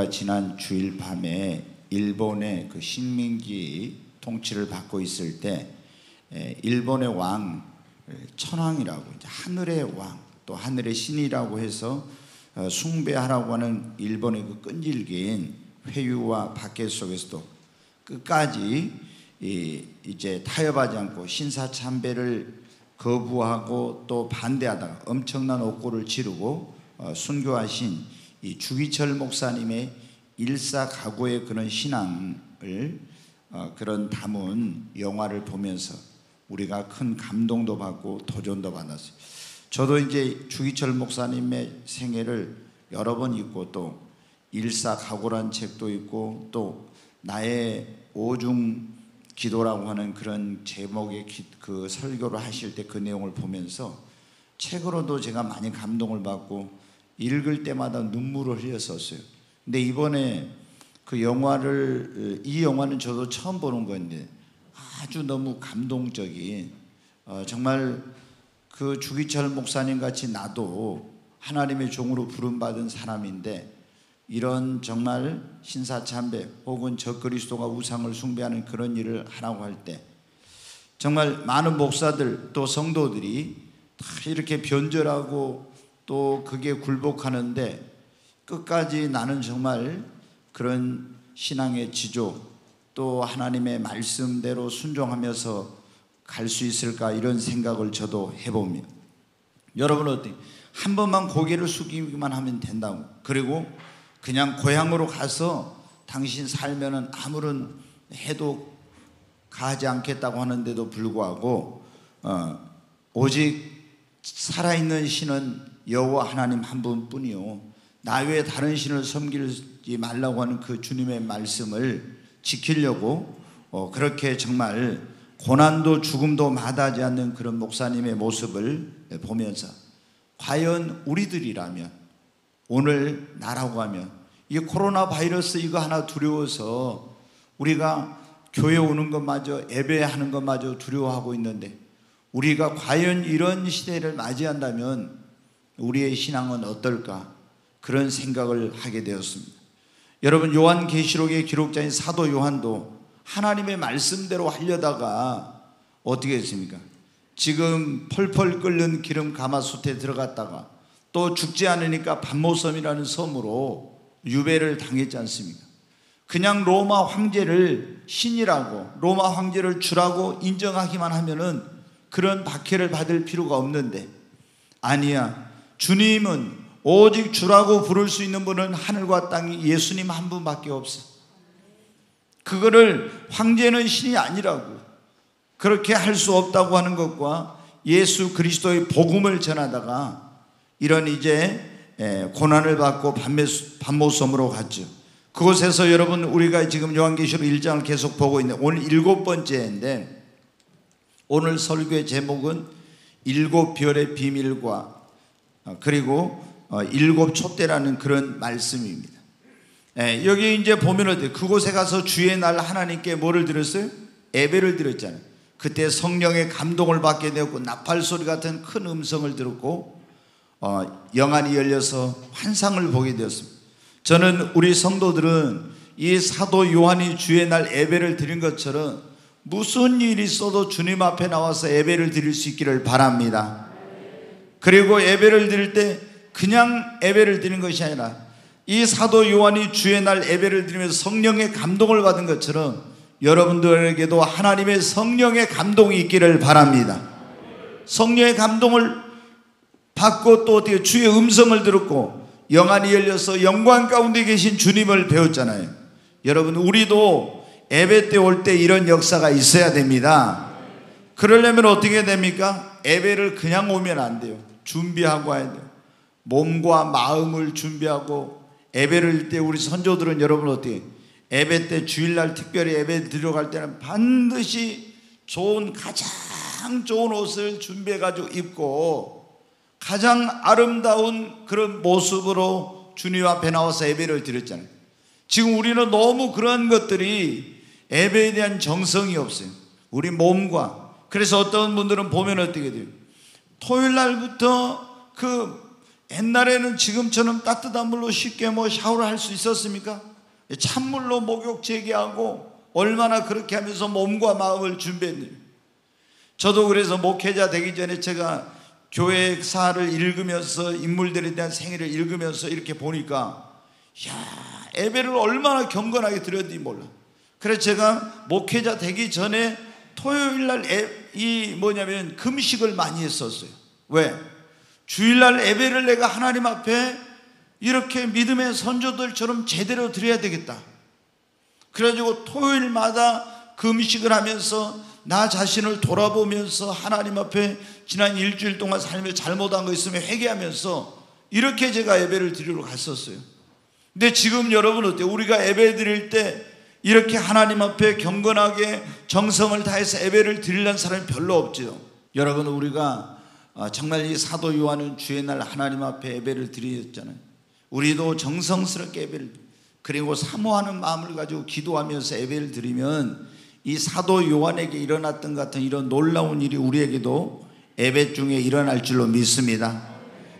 우리가 지난 주일 밤에 일본의 그 식민지 통치를 받고 있을 때 일본의 왕 천황이라고 하늘의 왕 또 하늘의 신이라고 해서 어, 숭배하라고 하는 일본의 그 끈질긴 회유와 박해 속에서도 끝까지 이제 타협하지 않고 신사참배를 거부하고 또 반대하다가 엄청난 옥고를 지르고 어, 순교하신 이 주기철 목사님의 일사각오의 그런 신앙을 어, 그런 담은 영화를 보면서 우리가 큰 감동도 받고 도전도 받았어요. 저도 이제 주기철 목사님의 생애를 여러 번 읽고 또 일사각오란 책도 읽고 또 나의 오중 기도라고 하는 그런 제목의 그 설교를 하실 때 그 내용을 보면서 책으로도 제가 많이 감동을 받고 읽을 때마다 눈물을 흘렸었어요. 근데 이번에 그 영화를 이 영화는 저도 처음 보는 건데 아주 너무 감동적인 어, 정말 그 주기철 목사님 같이 나도 하나님의 종으로 부름받은 사람인데 이런 정말 신사참배 혹은 적그리스도가 우상을 숭배하는 그런 일을 하라고 할 때 정말 많은 목사들 또 성도들이 다 이렇게 변절하고 또 그게 굴복하는데 끝까지 나는 정말 그런 신앙의 지조 또 하나님의 말씀대로 순종하면서 갈 수 있을까 이런 생각을 저도 해봅니다. 여러분 어때? 한 번만 고개를 숙이기만 하면 된다고. 그리고 그냥 고향으로 가서 당신 살면은 아무런 해도 가지 않겠다고 하는데도 불구하고 어, 오직 살아있는 신은 여호와 하나님 한 분뿐이요. 나 외에 다른 신을 섬기지 말라고 하는 그 주님의 말씀을 지키려고 어, 그렇게 정말 고난도 죽음도 마다하지 않는 그런 목사님의 모습을 보면서 과연 우리들이라면 오늘 나라고 하면 이 코로나 바이러스 이거 하나 두려워서 우리가 교회 오는 것마저 예배하는 것마저 두려워하고 있는데 우리가 과연 이런 시대를 맞이한다면 우리의 신앙은 어떨까 그런 생각을 하게 되었습니다. 여러분 요한 계시록의 기록자인 사도 요한도 하나님의 말씀대로 하려다가 어떻게 했습니까? 지금 펄펄 끓는 기름 가마솥에 들어갔다가 또 죽지 않으니까 반모섬이라는 섬으로 유배를 당했지 않습니까? 그냥 로마 황제를 신이라고 로마 황제를 주라고 인정하기만 하면은 그런 박해를 받을 필요가 없는데 아니야. 주님은 오직 주라고 부를 수 있는 분은 하늘과 땅이 예수님 한 분밖에 없어. 그거를 황제는 신이 아니라고 그렇게 할 수 없다고 하는 것과 예수 그리스도의 복음을 전하다가 이런 이제 고난을 받고 반모섬으로 갔죠. 그곳에서 여러분 우리가 지금 요한계시록 1장을 계속 보고 있는 오늘 일곱 번째인데 오늘 설교의 제목은 일곱 별의 비밀과 어, 그리고 어, 일곱 촛대라는 그런 말씀입니다. 여기 이제 보면 그곳에 가서 주의 날 하나님께 뭐를 들었어요? 예배를 드렸잖아요. 그때 성령의 감동을 받게 되었고 나팔 소리 같은 큰 음성을 들었고 어, 영안이 열려서 환상을 보게 되었습니다. 저는 우리 성도들은 이 사도 요한이 주의 날 예배를 드린 것처럼 무슨 일이 있어도 주님 앞에 나와서 예배를 드릴 수 있기를 바랍니다. 그리고 예배를 드릴 때 그냥 예배를 드리는 것이 아니라 이 사도 요한이 주의 날 예배를 드리면서 성령의 감동을 받은 것처럼 여러분들에게도 하나님의 성령의 감동이 있기를 바랍니다. 성령의 감동을 받고 또 어떻게 주의 음성을 들었고 영안이 열려서 영광 가운데 계신 주님을 배웠잖아요. 여러분 우리도 예배 때 올 때 이런 역사가 있어야 됩니다. 그러려면 어떻게 됩니까? 예배를 그냥 오면 안 돼요. 준비하고 와야 돼요. 몸과 마음을 준비하고 예배를 때 우리 선조들은 여러분 어떻게 예배 때 주일날 특별히 예배 들어갈 때는 반드시 좋은 가장 좋은 옷을 준비해 가지고 입고 가장 아름다운 그런 모습으로 주님 앞에 나와서 예배를 드렸잖아요. 지금 우리는 너무 그런 것들이 예배에 대한 정성이 없어요. 우리 몸과 그래서 어떤 분들은 보면 어떻게 돼요? 토요일 날부터 그 옛날에는 지금처럼 따뜻한 물로 쉽게 뭐 샤워를 할 수 있었습니까? 찬물로 목욕 재개하고 얼마나 그렇게 하면서 몸과 마음을 준비했는지. 저도 그래서 목회자 되기 전에 제가 교회 사를 읽으면서 인물들에 대한 생애를 읽으면서 이렇게 보니까 야 예배를 얼마나 경건하게 드렸는지 몰라. 그래서 제가 목회자 되기 전에 토요일 날이 뭐냐면 금식을 많이 했었어요. 왜? 주일날 예배를 내가 하나님 앞에 이렇게 믿음의 선조들처럼 제대로 드려야 되겠다. 그래가지고 토요일마다 금식을 하면서 나 자신을 돌아보면서 하나님 앞에 지난 일주일 동안 삶에 잘못한 거 있으면 회개하면서 이렇게 제가 예배를 드리러 갔었어요. 근데 지금 여러분 어때요? 우리가 예배 드릴 때 이렇게 하나님 앞에 경건하게 정성을 다해서 예배를 드리는 사람이 별로 없죠. 여러분 우리가 아, 정말 이 사도 요한은 주의 날 하나님 앞에 예배를 드렸잖아요. 우리도 정성스럽게 예배를 그리고 사모하는 마음을 가지고 기도하면서 예배를 드리면 이 사도 요한에게 일어났던 같은 이런 놀라운 일이 우리에게도 예배 중에 일어날 줄로 믿습니다.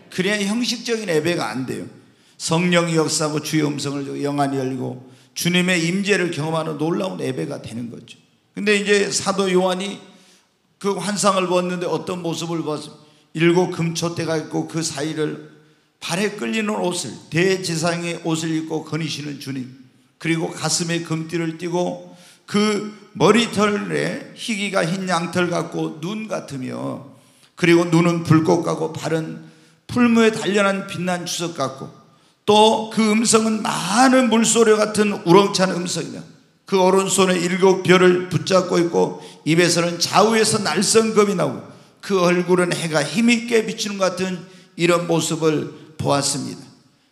그래야 형식적인 예배가 안 돼요. 성령이 역사하고 주의 음성을 영안이 열고 주님의 임재를 경험하는 놀라운 예배가 되는 거죠. 근데 이제 사도 요한이 그 환상을 보았는데 어떤 모습을 봤습니다. 일곱 금초대가 있고 그 사이를 발에 끌리는 옷을 대제사장의 옷을 입고 거니시는 주님 그리고 가슴에 금띠를 띠고 그 머리털에 희기가 흰 양털 같고 눈 같으며 그리고 눈은 불꽃 같고 발은 풀무에 단련한 빛난 주석 같고 또 그 음성은 많은 물소리 같은 우렁찬 음성이며 그 오른손에 일곱 별을 붙잡고 있고 입에서는 좌우에서 날성검이 나오고 그 얼굴은 해가 힘있게 비치는 것 같은 이런 모습을 보았습니다.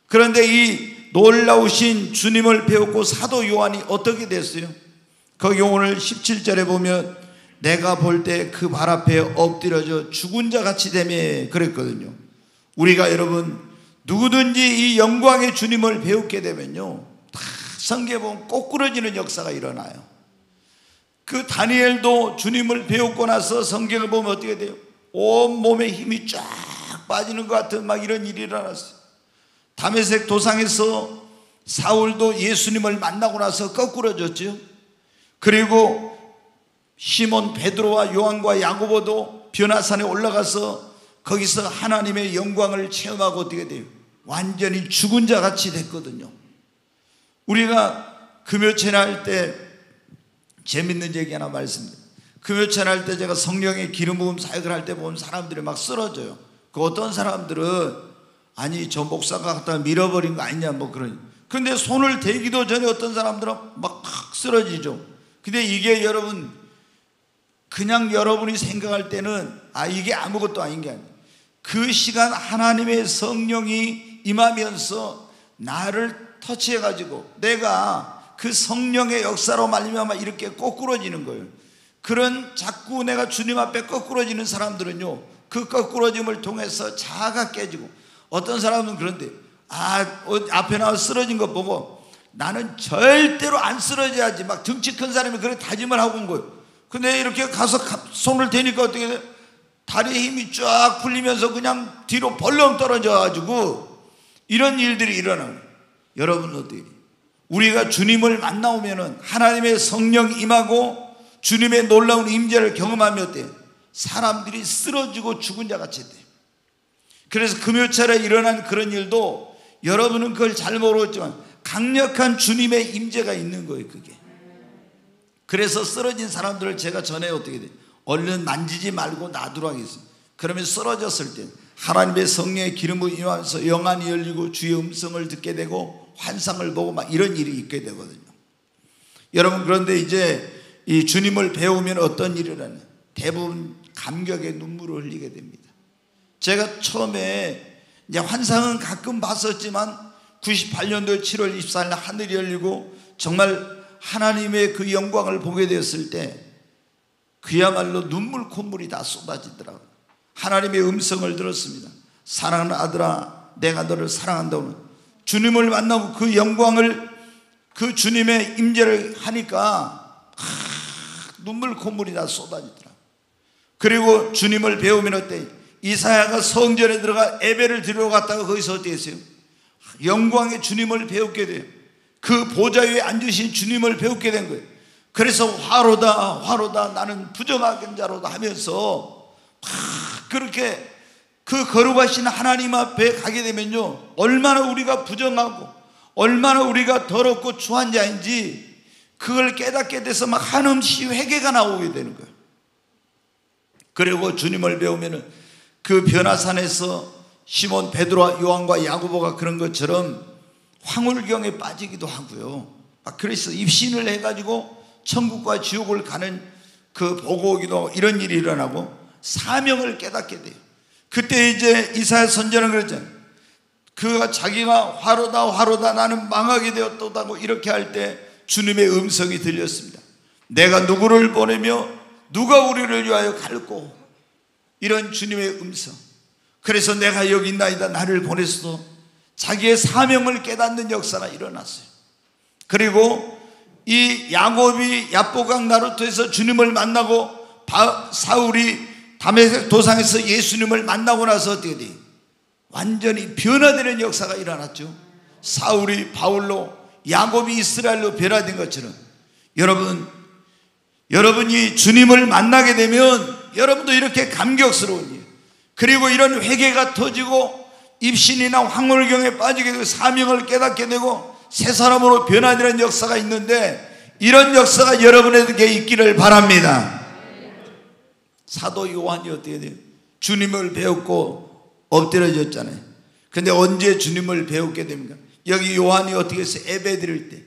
그런데 이 놀라우신 주님을 배웠고 사도 요한이 어떻게 됐어요? 거기 오늘 17절에 보면 내가 볼 때 그 발 앞에 엎드려져 죽은 자 같이 되며 그랬거든요. 우리가 여러분 누구든지 이 영광의 주님을 배우게 되면요. 다 성경에 보면 꼬꾸러지는 역사가 일어나요. 그 다니엘도 주님을 배우고 나서 성경을 보면 어떻게 돼요? 온 몸에 힘이 쫙 빠지는 것 같은 막 이런 일이 일어났어요. 담에색 도상에서 사울도 예수님을 만나고 나서 거꾸러졌죠. 그리고 시몬 베드로와 요한과 야고보도 변화산에 올라가서 거기서 하나님의 영광을 체험하고 어떻게 돼요? 완전히 죽은 자 같이 됐거든요. 우리가 금요체나 할 때 재밌는 얘기 하나 말씀드립니다. 금요체나 할 때 제가 성령의 기름 부음 사역을 할 때 보면 사람들이 막 쓰러져요. 그 어떤 사람들은 아니 저 목사가 갖다 밀어버린 거 아니냐 뭐 그런. 근데 손을 대기도 전에 어떤 사람들은 막 쓰러지죠. 근데 이게 여러분 그냥 여러분이 생각할 때는 아 이게 아무것도 아닌 게 아니에요. 그 시간 하나님의 성령이 임하면서 나를 터치해 가지고 내가 그 성령의 역사로 말미암아 이렇게 거꾸러지는 거예요. 그런 자꾸 내가 주님 앞에 거꾸러지는 사람들은요. 그 거꾸러짐을 통해서 자아가 깨지고 어떤 사람은 그런데 아 어, 앞에 나와 쓰러진 거 보고 나는 절대로 안 쓰러져야지 막 등치 큰 사람이 그런 다짐을 하고 온 거예요. 근데 이렇게 가서 손을 대니까 어떻게 돼? 다리에 힘이 쫙 풀리면서 그냥 뒤로 벌렁 떨어져 가지고 이런 일들이 일어나요. 여러분 어떻게 우리가 주님을 만나오면은 하나님의 성령 임하고 주님의 놀라운 임재를 경험하면 어때? 사람들이 쓰러지고 죽은 자 같이 돼. 그래서 금요철에 일어난 그런 일도 여러분은 그걸 잘 모르겠지만 강력한 주님의 임재가 있는 거예요, 그게. 그래서 쓰러진 사람들을 제가 전에 어떻게 돼? 얼른 만지지 말고 놔두라 했어요. 그러면 쓰러졌을 때 하나님의 성령의 기름을 임하면서 영안이 열리고 주의 음성을 듣게 되고 환상을 보고 막 이런 일이 있게 되거든요. 여러분 그런데 이제 이 주님을 배우면 어떤 일이 일어나냐? 대부분 감격의 눈물을 흘리게 됩니다. 제가 처음에 이제 환상은 가끔 봤었지만 98년도 7월 24일 하늘이 열리고 정말 하나님의 그 영광을 보게 되었을 때 그야말로 눈물 콧물이 다 쏟아지더라고요. 하나님의 음성을 들었습니다. 사랑하는 아들아, 내가 너를 사랑한다고. 주님을 만나고 그 영광을 그 주님의 임재를 하니까 하, 눈물 콧물이 다 쏟아지더라. 그리고 주님을 배우면 어때? 이사야가 성전에 들어가 예배를 드리러 갔다가 거기서 어떻게 했어요? 영광의 주님을 배우게 돼요. 그 보좌 위에 앉으신 주님을 배우게 된 거예요. 그래서 화로다, 화로다, 나는 부정하는 자로다 하면서 막 그렇게 그 거룩하신 하나님 앞에 가게 되면요. 얼마나 우리가 부정하고 얼마나 우리가 더럽고 추한 자인지 그걸 깨닫게 돼서 막 한음씩 회개가 나오게 되는 거예요. 그리고 주님을 배우면은 그 변화산에서 시몬 베드로와 요한과 야고보가 그런 것처럼 황홀경에 빠지기도 하고요. 아, 그래서 입신을 해가지고 천국과 지옥을 가는 그 보고 오기도 이런 일이 일어나고 사명을 깨닫게 돼요. 그때 이제 이사야 선전은 그랬잖아요. 그가 자기가 화로다 화로다 나는 망하게 되었다고 이렇게 할 때 주님의 음성이 들렸습니다. 내가 누구를 보내며 누가 우리를 위하여 갈고 이런 주님의 음성. 그래서 내가 여기 있나이다 나를 보내서 자기의 사명을 깨닫는 역사가 일어났어요. 그리고 이 야곱이 야보강 나루토에서 주님을 만나고 사울이 담에색 도상에서 예수님을 만나고 나서 어떻게 돼? 완전히 변화되는 역사가 일어났죠. 사울이 바울로 야곱이 이스라엘로 변화된 것처럼 여러분 여러분이 주님을 만나게 되면 여러분도 이렇게 감격스러운 일 그리고 이런 회개가 터지고 입신이나 황홀경에 빠지게 되고 사명을 깨닫게 되고 새 사람으로 변화되는 역사가 있는데 이런 역사가 여러분에게 있기를 바랍니다. 사도 요한이 어떻게 돼요? 주님을 배웠고 엎드려졌잖아요. 근데 언제 주님을 배우게 됩니까? 여기 요한이 어떻게 해서 예배 드릴 때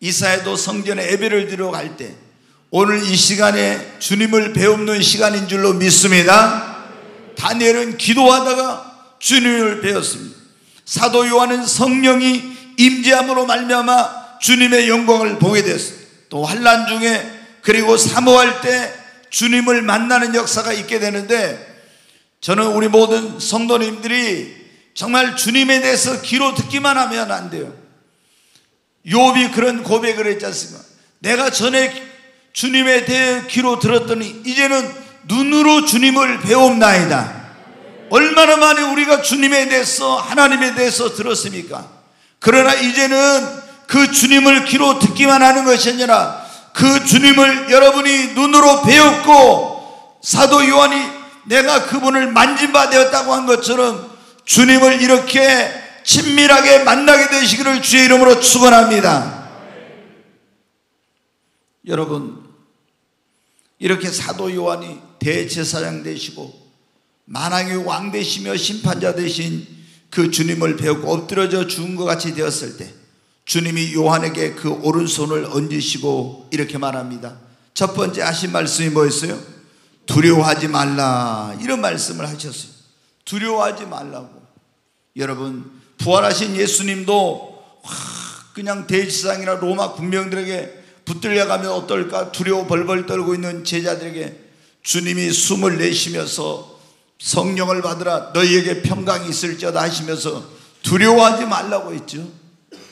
이사야도 성전에 예배를 드려 갈 때 오늘 이 시간에 주님을 배우는 시간인 줄로 믿습니다. 다니엘은 기도하다가 주님을 배웠습니다. 사도 요한은 성령이 임재함으로 말미암아 주님의 영광을 보게 됐어요. 또 환란 중에 그리고 사모할 때 주님을 만나는 역사가 있게 되는데 저는 우리 모든 성도님들이 정말 주님에 대해서 귀로 듣기만 하면 안 돼요. 욥이 그런 고백을 했지 않습니까? 내가 전에 주님에 대해 귀로 들었더니 이제는 눈으로 주님을 배웁나이다. 얼마나 많이 우리가 주님에 대해서 하나님에 대해서 들었습니까? 그러나 이제는 그 주님을 귀로 듣기만 하는 것이 아니라 그 주님을 여러분이 눈으로 배웠고 사도 요한이 내가 그분을 만진 바 되었다고 한 것처럼 주님을 이렇게 친밀하게 만나게 되시기를 주의 이름으로 축원합니다. 여러분 이렇게 사도 요한이 대제사장 되시고 만왕의 왕 되시며 심판자 되신 그 주님을 배우고 엎드려져 죽은 것 같이 되었을 때 주님이 요한에게 그 오른손을 얹으시고 이렇게 말합니다. 첫 번째 하신 말씀이 뭐였어요? 두려워하지 말라. 이런 말씀을 하셨어요. 두려워하지 말라고. 여러분, 부활하신 예수님도 그냥 대지상이나 로마 군병들에게 붙들려가면 어떨까 두려워 벌벌 떨고 있는 제자들에게 주님이 숨을 내쉬면서 성령을 받으라 너희에게 평강이 있을지어다 하시면서 두려워하지 말라고 했죠.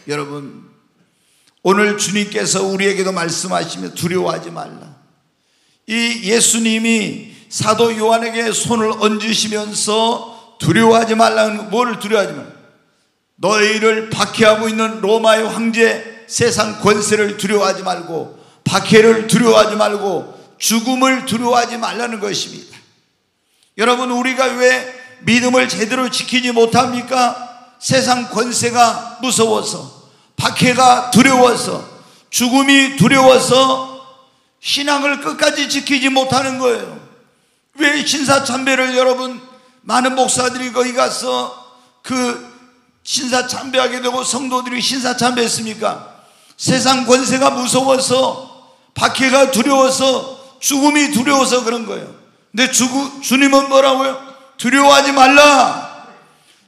여러분 오늘 주님께서 우리에게도 말씀하시며 두려워하지 말라. 이 예수님이 사도 요한에게 손을 얹으시면서 두려워하지 말라는 뭐를 두려워하지 말라. 너희를 박해하고 있는 로마의 황제 세상 권세를 두려워하지 말고 박해를 두려워하지 말고 죽음을 두려워하지 말라는 것입니다. 여러분 우리가 왜 믿음을 제대로 지키지 못합니까? 세상 권세가 무서워서 박해가 두려워서 죽음이 두려워서 신앙을 끝까지 지키지 못하는 거예요. 왜 신사참배를 여러분 많은 목사들이 거기 가서 그 신사참배하게 되고 성도들이 신사참배했습니까? 세상 권세가 무서워서 박해가 두려워서 죽음이 두려워서 그런 거예요. 근데 주, 주님은 뭐라고요? 두려워하지 말라.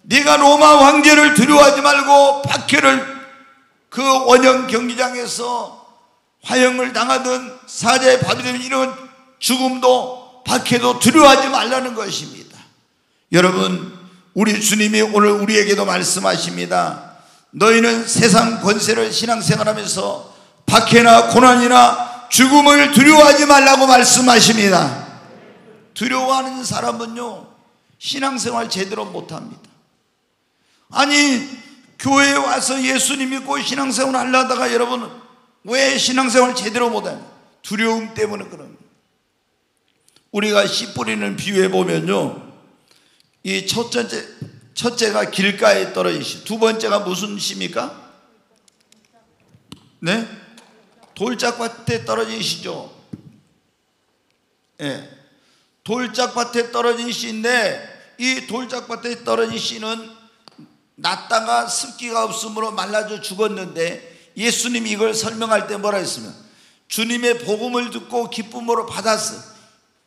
네가 로마 황제를 두려워하지 말고 박해를 그 원형 경기장에서 화형을 당하든 사자에 밥이든 이런 죽음도 박해도 두려워하지 말라는 것입니다. 여러분, 우리 주님이 오늘 우리에게도 말씀하십니다. 너희는 세상 권세를 신앙생활하면서 박해나 고난이나 죽음을 두려워하지 말라고 말씀하십니다. 두려워하는 사람은요, 신앙생활 제대로 못합니다. 아니 교회에 와서 예수님 믿고 신앙생활 하려다가 여러분 왜 신앙생활 제대로 못해요? 두려움 때문에 그런 우리가 씨 뿌리는 비유해 보면요 이 첫째 첫째가 길가에 떨어진 씨, 두 번째가 무슨 씨입니까? 네? 돌짝밭에 떨어진 씨죠. 예. 네. 돌짝밭에 떨어진 씨인데 이 돌짝밭에 떨어진 씨는 났다가 습기가 없으므로 말라져 죽었는데 예수님이 이걸 설명할 때 뭐라 했으면 주님의 복음을 듣고 기쁨으로 받았어.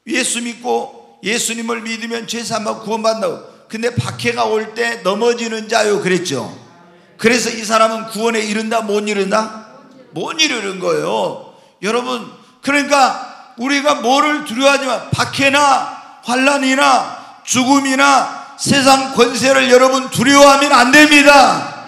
예수 믿고 예수님을 믿으면 죄사함 구원받는다고. 근데 박해가 올 때 넘어지는 자요 그랬죠. 그래서 이 사람은 구원에 이른다 못 이른다? 못 이르는 거예요. 여러분 그러니까 우리가 뭐를 두려워하지만 박해나 환란이나 죽음이나 세상 권세를 여러분 두려워하면 안 됩니다.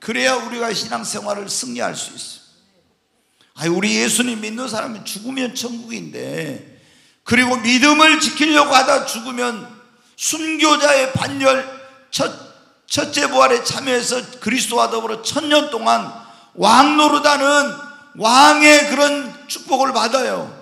그래야 우리가 신앙생활을 승리할 수 있어요. 우리 예수님 믿는 사람은 죽으면 천국인데 그리고 믿음을 지키려고 하다 죽으면 순교자의 반열 첫, 첫째 부활에 참여해서 그리스도와 더불어 천년 동안 왕 노릇하는 왕의 그런 축복을 받아요.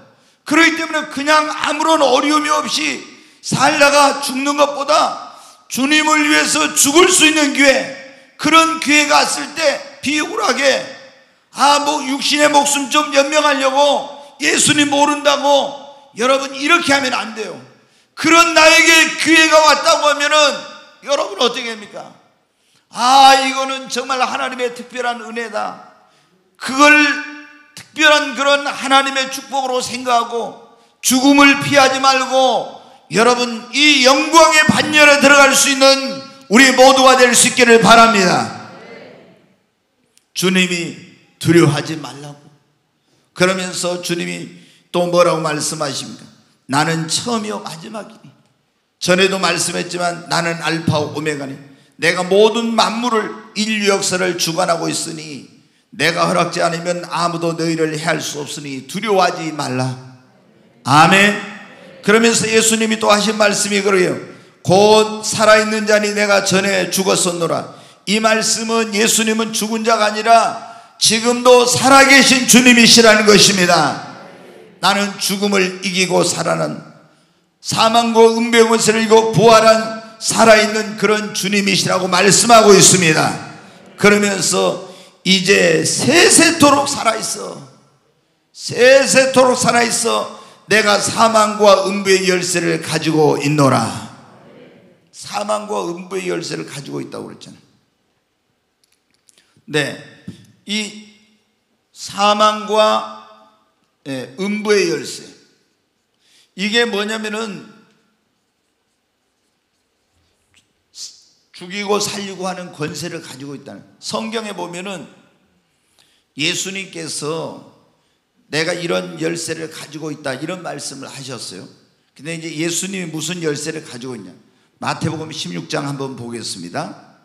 그렇기 때문에 그냥 아무런 어려움이 없이 살다가 죽는 것보다 주님을 위해서 죽을 수 있는 기회, 그런 기회가 왔을 때 비굴하게, 아, 뭐 육신의 목숨 좀 연명하려고 예수님 모른다고 여러분 이렇게 하면 안 돼요. 그런 나에게 기회가 왔다고 하면은 여러분 어떻게 합니까? 아, 이거는 정말 하나님의 특별한 은혜다. 그걸 특별한 그런 하나님의 축복으로 생각하고 죽음을 피하지 말고 여러분 이 영광의 반열에 들어갈 수 있는 우리 모두가 될 수 있기를 바랍니다. 주님이 두려워하지 말라고. 그러면서 주님이 또 뭐라고 말씀하십니까? 나는 처음이요 마지막이니. 전에도 말씀했지만 나는 알파오 오메가니. 내가 모든 만물을 인류 역사를 주관하고 있으니 내가 허락지 않으면 아무도 너희를 해할 수 없으니 두려워하지 말라. 아멘. 그러면서 예수님이 또 하신 말씀이 그래요. 곧 살아있는 자니 내가 전에 죽었었노라. 이 말씀은 예수님은 죽은 자가 아니라 지금도 살아계신 주님이시라는 것입니다. 나는 죽음을 이기고 살아난 사망과 은배 권세를 이기고 부활한 살아있는 그런 주님이시라고 말씀하고 있습니다. 그러면서 이제 세세토록 살아있어. 세세토록 살아있어. 내가 사망과 음부의 열쇠를 가지고 있노라. 사망과 음부의 열쇠를 가지고 있다고 그랬잖아요. 네. 이 사망과 예, 음부의 열쇠. 이게 뭐냐면은 죽이고 살리고 하는 권세를 가지고 있다는 성경에 보면은 예수님께서 내가 이런 열쇠를 가지고 있다 이런 말씀을 하셨어요. 근데 이제 예수님이 무슨 열쇠를 가지고 있냐? 마태복음 16장 한번 보겠습니다.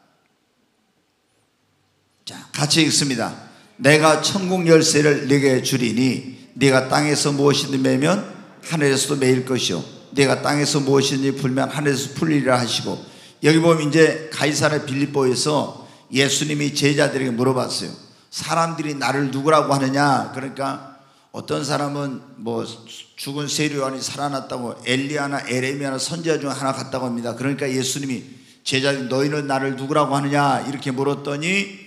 자, 같이 읽습니다. 내가 천국 열쇠를 네게 주리니 네가 땅에서 무엇이든 매면 하늘에서도 매일 것이요 네가 땅에서 무엇이든지 풀면 하늘에서 풀리라 하시고 여기 보면 이제 가이사라 빌립보에서 예수님이 제자들에게 물어봤어요. 사람들이 나를 누구라고 하느냐? 그러니까 어떤 사람은 뭐 죽은 세리요한이 살아났다고 엘리아나 에레미아나 선지자 중 하나 같다고 합니다. 그러니까 예수님이 제자들 너희는 나를 누구라고 하느냐? 이렇게 물었더니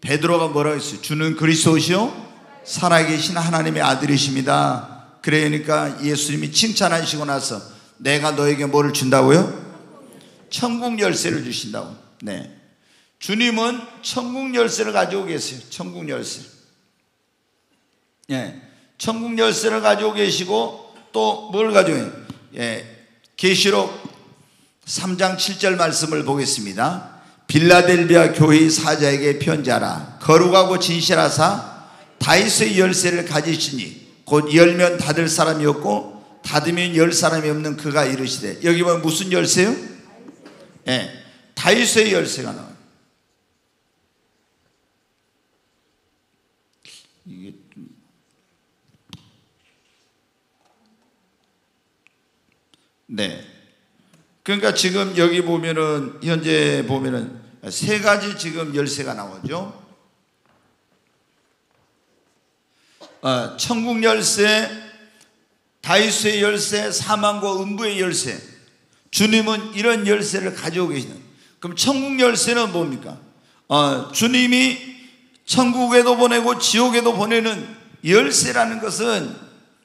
베드로가 뭐라고 했어요? 주는 그리스도시요 살아계신 하나님의 아들이십니다. 그러니까 예수님이 칭찬하시고 나서 내가 너에게 뭐를 준다고요? 천국 열쇠를 주신다고. 네. 주님은 천국 열쇠를 가지고 계세요. 천국 열쇠. 예. 천국 열쇠를 가지고 계시고 또 뭘 가지고 있 예. 계시록 3장 7절 말씀을 보겠습니다. 빌라델비아 교회 사자에게 편지하라. 거룩하고 진실하사 다이스의 열쇠를 가지시니 곧 열면 닫을 사람이 없고 닫으면 열 사람이 없는 그가 이르시되 여기 보면 무슨 열쇠요? 예, 다윗의 열쇠가 나와요. 이게 네. 그러니까 지금 여기 보면은 현재 보면은 세 가지 지금 열쇠가 나오죠. 어, 천국 열쇠, 다이스의 열쇠, 사망과 음부의 열쇠. 주님은 이런 열쇠를 가지고 계시는. 그럼 천국 열쇠는 뭡니까? 어, 주님이 천국에도 보내고 지옥에도 보내는 열쇠라는 것은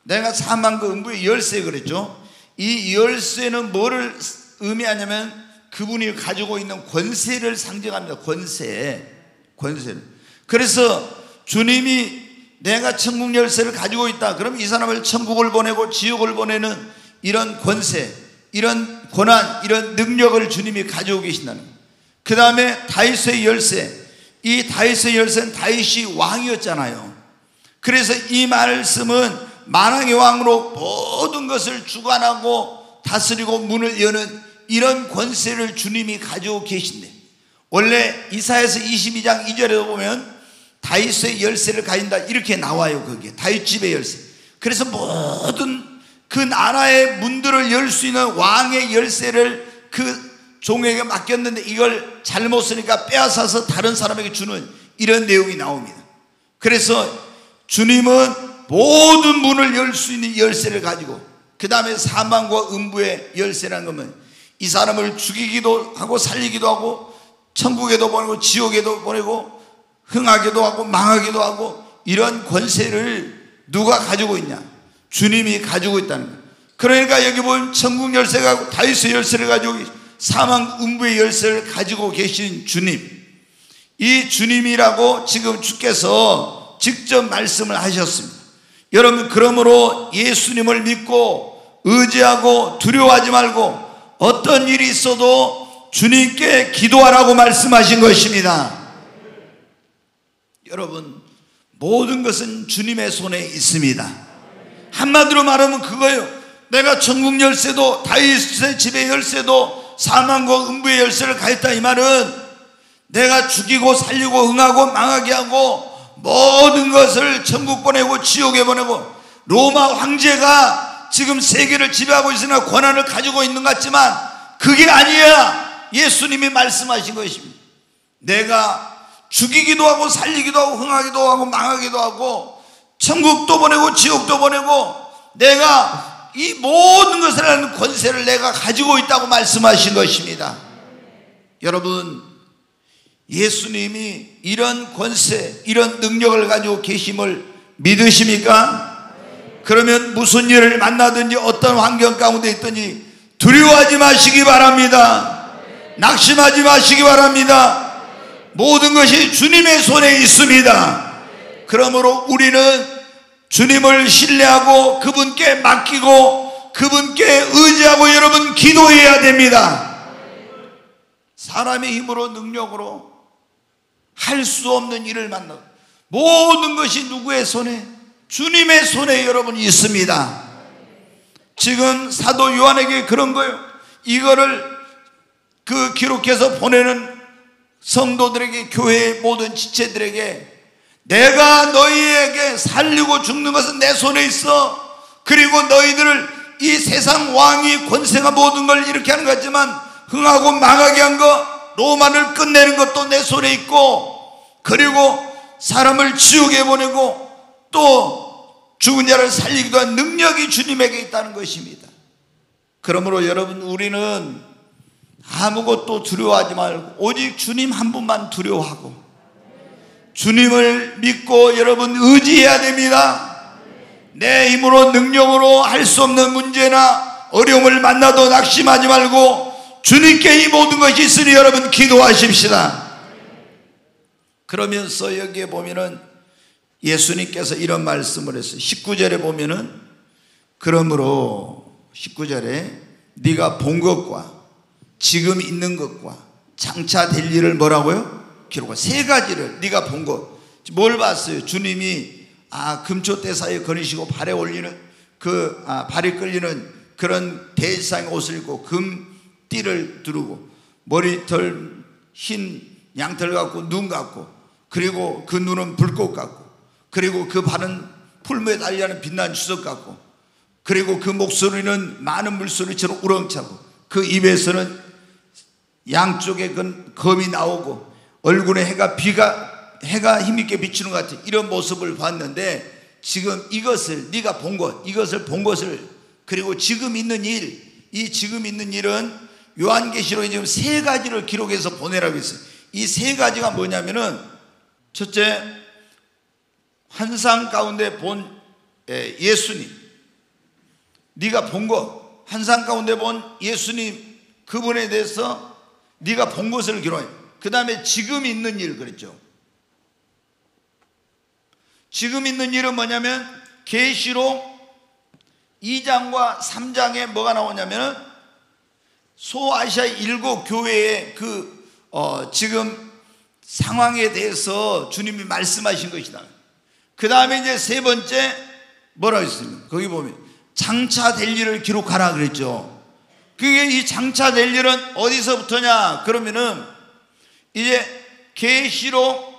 내가 사망과 음부의 열쇠 그랬죠. 이 열쇠는 뭐를 의미하냐면 그분이 가지고 있는 권세를 상징합니다. 권세. 권세를. 그래서 주님이 내가 천국 열쇠를 가지고 있다. 그럼 이 사람을 천국을 보내고 지옥을 보내는 이런 권세, 이런 권한, 이런 능력을 주님이 가지고 계신다는 그 다음에 다윗의 열쇠. 이 다윗의 열쇠는 다윗이 왕이었잖아요. 그래서 이 말씀은 만왕의 왕으로 모든 것을 주관하고 다스리고 문을 여는 이런 권세를 주님이 가지고 계신데 원래 이사에서 22장 2절에 보면 다윗의 열쇠를 가진다 이렇게 나와요 거기에. 다윗 집의 열쇠. 그래서 모든 그 나라의 문들을 열 수 있는 왕의 열쇠를 그 종에게 맡겼는데 이걸 잘못 쓰니까 빼앗아서 다른 사람에게 주는 이런 내용이 나옵니다. 그래서 주님은 모든 문을 열 수 있는 열쇠를 가지고 그 다음에 사망과 음부의 열쇠라는 것은 이 사람을 죽이기도 하고 살리기도 하고 천국에도 보내고 지옥에도 보내고 흥하기도 하고 망하기도 하고 이런 권세를 누가 가지고 있냐? 주님이 가지고 있다는 거예요. 그러니까 여기 보면 천국 열쇠가 다윗의 열쇠를 가지고 사망 음부의 열쇠를 가지고 계신 주님. 이 주님이라고 지금 주께서 직접 말씀을 하셨습니다. 여러분 그러므로 예수님을 믿고 의지하고 두려워하지 말고 어떤 일이 있어도 주님께 기도하라고 말씀하신 것입니다. 여러분, 모든 것은 주님의 손에 있습니다. 한마디로 말하면 그거예요. 내가 천국 열쇠도 다윗의 집의 열쇠도 사망과 음부의 열쇠를 가졌다 이 말은 내가 죽이고 살리고 응하고 망하게 하고 모든 것을 천국 보내고 지옥에 보내고 로마 황제가 지금 세계를 지배하고 있으나 권한을 가지고 있는 것 같지만 그게 아니야. 예수님이 말씀하신 것입니다. 내가 죽이기도 하고 살리기도 하고 흥하기도 하고 망하기도 하고 천국도 보내고 지옥도 보내고 내가 이 모든 것을 하는 권세를 내가 가지고 있다고 말씀하신 것입니다. 여러분, 예수님이 이런 권세, 이런 능력을 가지고 계심을 믿으십니까? 그러면 무슨 일을 만나든지 어떤 환경 가운데 있든지 두려워하지 마시기 바랍니다. 낙심하지 마시기 바랍니다. 모든 것이 주님의 손에 있습니다. 그러므로 우리는 주님을 신뢰하고 그분께 맡기고 그분께 의지하고 여러분 기도해야 됩니다. 사람의 힘으로 능력으로 할 수 없는 일을 만나 모든 것이 누구의 손에 주님의 손에 여러분 있습니다. 지금 사도 요한에게 그런 거예요. 이거를 그 기록해서 보내는 성도들에게 교회의 모든 지체들에게 내가 너희에게 살리고 죽는 것은 내 손에 있어. 그리고 너희들을 이 세상 왕이 권세가 모든 걸 이렇게 하는 것 같지만 흥하고 망하게 한 거, 로마를 끝내는 것도 내 손에 있고, 그리고 사람을 지옥에 보내고 또 죽은 자를 살리기도 한 능력이 주님에게 있다는 것입니다. 그러므로 여러분 우리는 아무것도 두려워하지 말고 오직 주님 한 분만 두려워하고 주님을 믿고 여러분 의지해야 됩니다. 내 힘으로 능력으로 할 수 없는 문제나 어려움을 만나도 낙심하지 말고 주님께 이 모든 것이 있으니 여러분 기도하십시다. 그러면서 여기에 보면은 예수님께서 이런 말씀을 했어요. 19절에 보면은 그러므로 19절에 네가 본 것과 지금 있는 것과 장차 될 일을 뭐라고요? 기록한 세 가지를 네가 본 것. 뭘 봤어요? 주님이 아 금초 대사에 거니시고 발에 올리는 그 아, 발이 끌리는 그런 대상의 옷을 입고 금 띠를 두르고 머리털 흰 양털 같고 눈 같고 그리고 그 눈은 불꽃 같고 그리고 그 발은 풀무에 달리는 빛난 주석 같고 그리고 그 목소리는 많은 물소리처럼 우렁차고 그 입에서는 양쪽에 그 검이 나오고 얼굴에 해가 비가 해가 힘있게 비추는 것 같은 이런 모습을 봤는데 지금 이것을 네가 본 것, 이것을 본 것을 그리고 지금 있는 일, 이 지금 있는 일은 요한계시록에 지금 세 가지를 기록해서 보내라고 했어요. 이 세 가지가 뭐냐면은 첫째 환상 가운데 본 예, 예수님, 네가 본 것, 환상 가운데 본 예수님 그분에 대해서 네가 본 것을 기록해. 그 다음에 지금 있는 일 그랬죠. 지금 있는 일은 뭐냐면 계시록 2장과 3장에 뭐가 나오냐면 소아시아 일곱 교회의 그 어, 지금 상황에 대해서 주님이 말씀하신 것이다. 그 다음에 이제 세 번째 뭐라고 했습니까? 거기 보면 장차 될 일을 기록하라 그랬죠. 그게 이 장차 될 일은 어디서부터냐? 그러면은 이제 계시록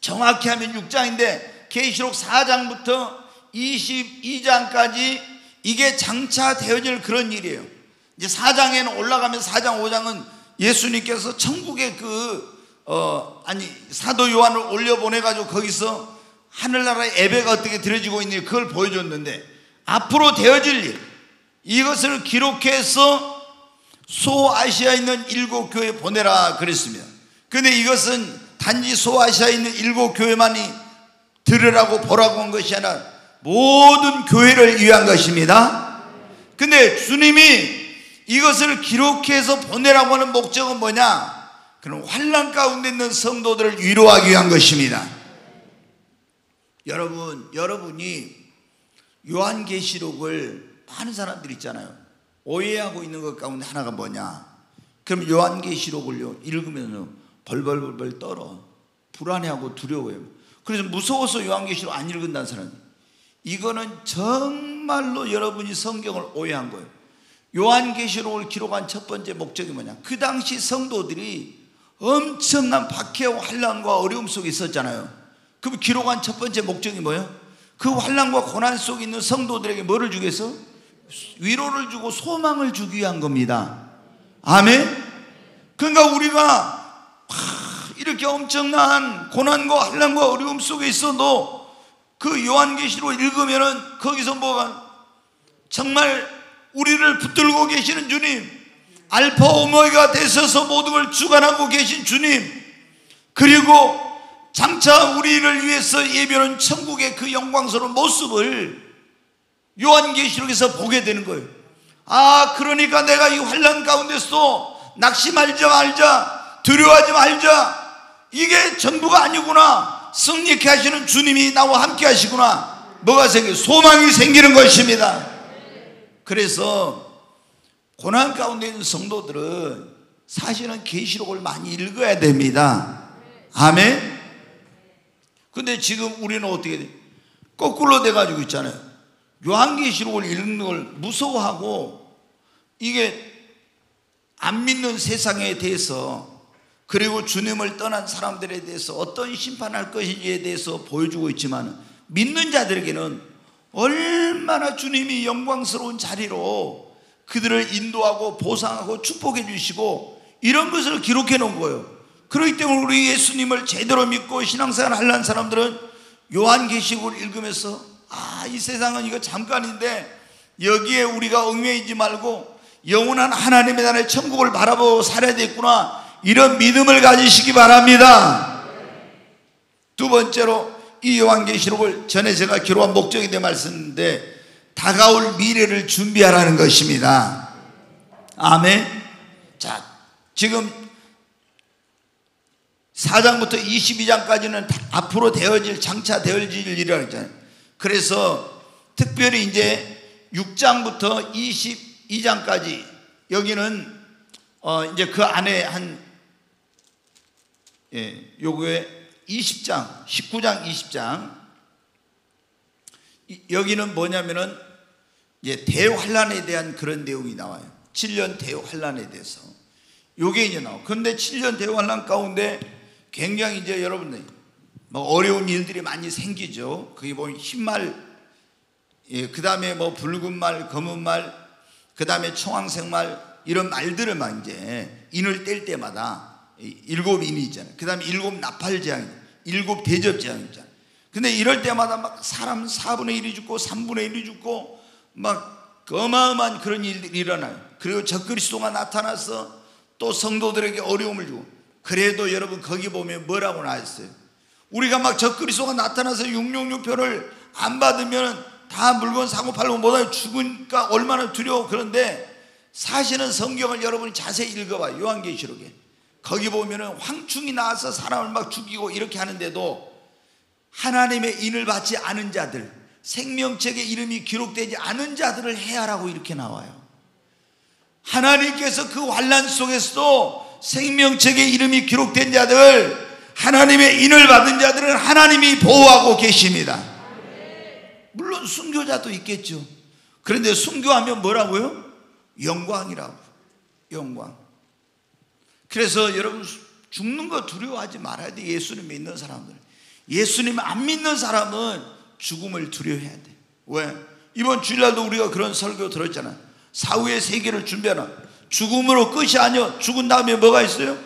정확히 하면 6장인데 계시록 4장부터 22장까지 이게 장차 되어질 그런 일이에요. 이제 4장에는 올라가면 4장 5장은 예수님께서 천국의 그 어, 아니 사도 요한을 올려 보내 가지고 거기서 하늘나라의 예배가 어떻게 드려지고 있는지 그걸 보여줬는데 앞으로 되어질 일 이것을 기록해서 소아시아에 있는 일곱 교회 보내라 그랬습니다. 근데 이것은 단지 소아시아에 있는 일곱 교회만이 들으라고 보라고 한 것이 아니라 모든 교회를 위한 것입니다. 근데 주님이 이것을 기록해서 보내라고 하는 목적은 뭐냐? 그럼 환란 가운데 있는 성도들을 위로하기 위한 것입니다. 여러분, 여러분이 요한계시록을 많은 사람들이 있잖아요. 오해하고 있는 것 가운데 하나가 뭐냐? 그럼 요한계시록을요 읽으면 벌벌벌벌 떨어. 불안해하고 두려워해요. 그래서 무서워서 요한계시록 안 읽은다는 사람. 이거는 정말로 여러분이 성경을 오해한 거예요. 요한계시록을 기록한 첫 번째 목적이 뭐냐? 그 당시 성도들이 엄청난 박해와 환란과 어려움 속에 있었잖아요. 그럼 기록한 첫 번째 목적이 뭐예요? 그 환란과 고난 속에 있는 성도들에게 뭐를 위해서? 위로를 주고 소망을 주기 위한 겁니다. 아멘. 그러니까 우리가 이렇게 엄청난 고난과 환란과 어려움 속에 있어도 그 요한계시록 읽으면은 거기서 뭐가 정말 우리를 붙들고 계시는 주님, 알파 오메가 되셔서 모든 걸 주관하고 계신 주님, 그리고 장차 우리를 위해서 예비하는 천국의 그 영광스러운 모습을 요한계시록에서 보게 되는 거예요. 아, 그러니까 내가 이 환란 가운데서 낙심하지 말자, 두려워하지 말자. 이게 전부가 아니구나. 승리케 하시는 주님이 나와 함께 하시구나. 뭐가 생겨? 소망이 생기는 것입니다. 그래서 고난 가운데 있는 성도들은 사실은 계시록을 많이 읽어야 됩니다. 아멘. 근데 지금 우리는 어떻게 돼? 거꾸로 돼 가지고 있잖아요. 요한계시록을 읽는 걸 무서워하고 이게 안 믿는 세상에 대해서 그리고 주님을 떠난 사람들에 대해서 어떤 심판할 것인지에 대해서 보여주고 있지만 믿는 자들에게는 얼마나 주님이 영광스러운 자리로 그들을 인도하고 보상하고 축복해 주시고 이런 것을 기록해 놓은 거예요. 그렇기 때문에 우리 예수님을 제대로 믿고 신앙생활 하려는 사람들은 요한계시록을 읽으면서 아, 이 세상은 이거 잠깐인데 여기에 우리가 얽매이지 말고 영원한 하나님의 나라의 천국을 바라보고 살아야 되겠구나. 이런 믿음을 가지시기 바랍니다. 두 번째로 이 요한계시록을 전에 제가 기록한 목적이 된 말씀인데 다가올 미래를 준비하라는 것입니다. 아멘. 자, 지금 4장부터 22장까지는 앞으로 되어질 장차 되어질 일이라고 했잖아요. 그래서 특별히 이제 6장부터 22장까지 여기는 어 이제 그 안에 한 예, 요거에 20장, 19장, 20장 여기는 뭐냐면은 이제 대환란에 대한 그런 내용이 나와요. 7년 대환란에 대해서. 요게 이제 나와. 근데 7년 대환란 가운데 굉장히 이제 여러분들 뭐 어려운 일들이 많이 생기죠. 거기 보면 흰말, 예, 그 다음에 뭐 붉은 말, 검은 말, 그 다음에 청황생말 이런 말들을 막 이제 인을 뗄 때마다 일곱 인이 있잖아요. 그 다음에 일곱 나팔 재앙, 일곱 대접 재앙 있잖아요. 근데 이럴 때마다 막 사람 4분의 1이 죽고 3분의 1이 죽고 막 어마어마한 그런 일들이 일어나요. 그리고 적그리스도가 나타나서 또 성도들에게 어려움을 주고 그래도 여러분 거기 보면 뭐라고 나왔어요? 우리가 막 적그리스도가 나타나서 666표를 안 받으면 다 물건 사고 팔고 못하고 죽으니까 얼마나 두려워 그런데 사실은 성경을 여러분이 자세히 읽어봐요 요한계시록에 거기 보면은 황충이 나와서 사람을 막 죽이고 이렇게 하는데도 하나님의 인을 받지 않은 자들 생명책의 이름이 기록되지 않은 자들을 해하라고 이렇게 나와요 하나님께서 그 환란 속에서도 생명책의 이름이 기록된 자들 하나님의 인을 받은 자들은 하나님이 보호하고 계십니다 물론 순교자도 있겠죠. 그런데 순교하면 뭐라고요? 영광이라고. 영광. 그래서 여러분 죽는 거 두려워하지 말아야 돼. 예수님 믿는 사람들. 예수님 안 믿는 사람은 죽음을 두려워해야 돼. 왜? 이번 주일날도 우리가 그런 설교 들었잖아. 사후의 세계를 준비하라. 죽음으로 끝이 아니요. 죽은 다음에 뭐가 있어요?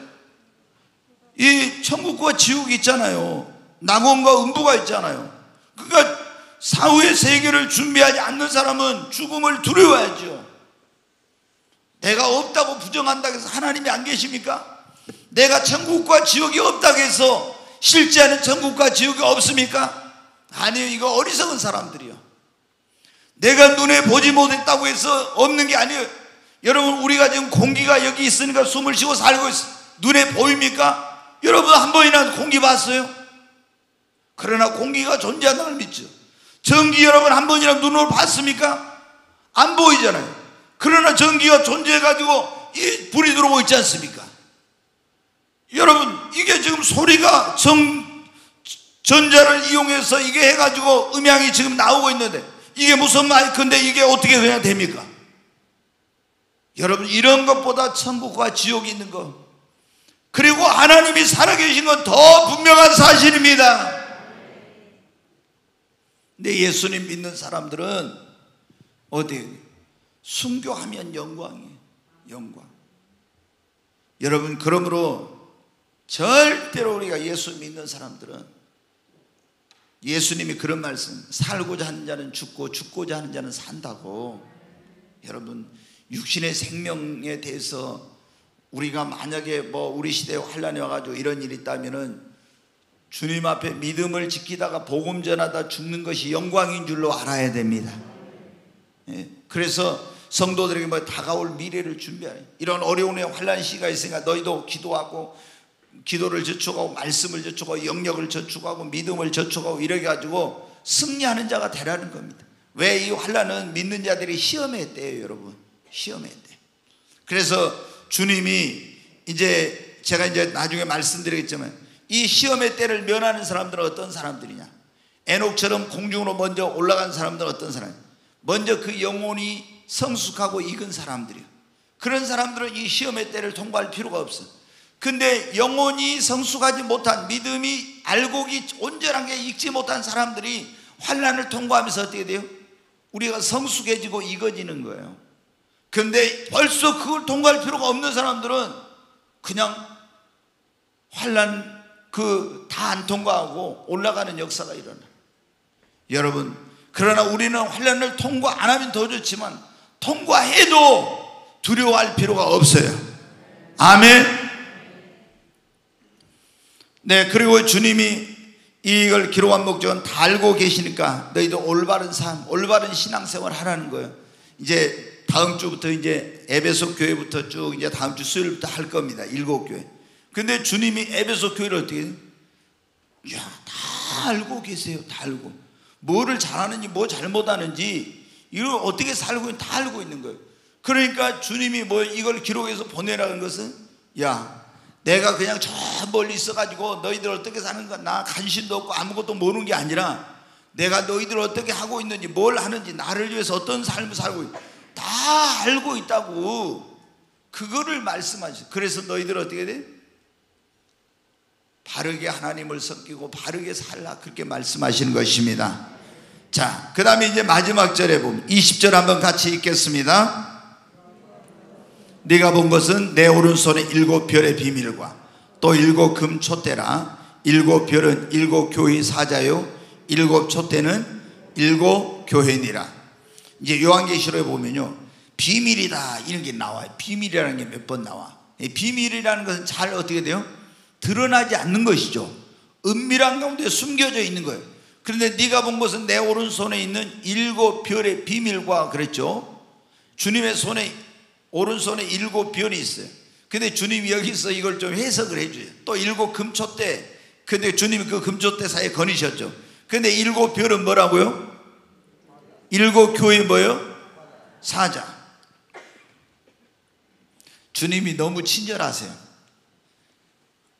이 천국과 지옥이 있잖아요. 낙원과 음부가 있잖아요. 그러니까 사후의 세계를 준비하지 않는 사람은 죽음을 두려워하죠. 내가 없다고 부정한다고 해서 하나님이 안 계십니까? 내가 천국과 지옥이 없다고 해서 실제하는 천국과 지옥이 없습니까? 아니요, 이거 어리석은 사람들이요. 내가 눈에 보지 못했다고 해서 없는 게 아니에요. 여러분, 우리가 지금 공기가 여기 있으니까 숨을 쉬고 살고 있어. 눈에 보입니까? 여러분, 한 번이나 공기 봤어요? 그러나 공기가 존재한다는 걸 믿죠. 전기 여러분 한 번이나 눈으로 봤습니까? 안 보이잖아요. 그러나 전기가 존재해가지고 이 불이 들어오고 있지 않습니까? 여러분, 이게 지금 소리가 정, 전자를 이용해서 이게 해가지고 음향이 지금 나오고 있는데 이게 무슨 마이크인데 이게 어떻게 그냥 됩니까? 여러분, 이런 것보다 천국과 지옥이 있는 것. 그리고 하나님이 살아계신 건 더 분명한 사실입니다. 근데 예수님 믿는 사람들은 어디 순교하면 영광이에요. 영광. 여러분 그러므로 절대로 우리가 예수 믿는 사람들은 예수님이 그런 말씀 살고자 하는 자는 죽고 죽고자 하는 자는 산다고 여러분 육신의 생명에 대해서 우리가 만약에 뭐 우리 시대에 환란이 와가지고 이런 일이 있다면은 주님 앞에 믿음을 지키다가 복음 전하다 죽는 것이 영광인 줄로 알아야 됩니다. 예, 그래서 성도들에게 뭐 다가올 미래를 준비하래. 이런 어려운 환란 시가 있으니까 너희도 기도하고 기도를 저축하고 말씀을 저축하고 영역을 저축하고 믿음을 저축하고 이래 가지고 승리하는 자가 되라는 겁니다. 왜 이 환란은 믿는 자들이 시험에 때요, 여러분. 시험에 때. 그래서 주님이 이제 제가 이제 나중에 말씀드리겠지만 이 시험의 때를 면하는 사람들은 어떤 사람들이냐? 에녹처럼 공중으로 먼저 올라간 사람들은 어떤 사람? 먼저 그 영혼이 성숙하고 익은 사람들이요. 그런 사람들은 이 시험의 때를 통과할 필요가 없어. 근데 영혼이 성숙하지 못한 믿음이 알고기 온전한 게 익지 못한 사람들이 환란을 통과하면서 어떻게 돼요? 우리가 성숙해지고 익어지는 거예요. 근데 벌써 그걸 통과할 필요가 없는 사람들은 그냥 환란 그 다 안 통과하고 올라가는 역사가 일어나. 여러분, 그러나 우리는 환란을 통과 안 하면 더 좋지만 통과해도 두려워할 필요가 없어요. 아멘. 네, 그리고 주님이 이걸 기록한 목적은 다 알고 계시니까 너희도 올바른 삶, 올바른 신앙생활 하라는 거예요. 이제 다음 주부터 이제 에베소 교회부터 쭉 이제 다음 주 수요일부터 할 겁니다. 일곱 교회. 근데 주님이 에베소 교회를 어떻게 야, 다 알고 계세요. 다 알고. 뭐를 잘하는지 뭐 잘못하는지 이걸 어떻게 살고 있는 다 알고 있는 거예요. 그러니까 주님이 뭐 이걸 기록해서 보내라는 것은 야, 내가 그냥 저 멀리 있어가지고 너희들 어떻게 사는 거나 관심도 없고 아무것도 모르는 게 아니라 내가 너희들 어떻게 하고 있는지 뭘 하는지 나를 위해서 어떤 삶을 살고 있 다 알고 있다고 그거를 말씀하시. 그래서 너희들 어떻게 돼? 바르게 하나님을 섬기고 바르게 살라. 그렇게 말씀하시는 것입니다. 자, 그 다음에 이제 마지막 절에 보면 20절 한번 같이 읽겠습니다. 네가 본 것은 내 오른손에 일곱 별의 비밀과 또 일곱 금 촛대라. 일곱 별은 일곱 교회 사자요. 일곱 촛대는 일곱 교회니라. 이제 요한계시록에 보면요. 비밀이다. 이런 게 나와요. 비밀이라는 게 몇 번 나와. 비밀이라는 것은 잘 어떻게 돼요? 드러나지 않는 것이죠. 은밀한 가운데 숨겨져 있는 거예요. 그런데 네가 본 것은 내 오른손에 있는 일곱 별의 비밀과 그랬죠. 주님의 손에 오른손에 일곱 별이 있어요. 근데 주님이 여기서 이걸 좀 해석을 해줘요. 또 일곱 금초대 근데 주님이 그 금초대 사이에 거니셨죠. 근데 일곱 별은 뭐라고요? 일곱 교회 뭐요? 사자. 주님이 너무 친절하세요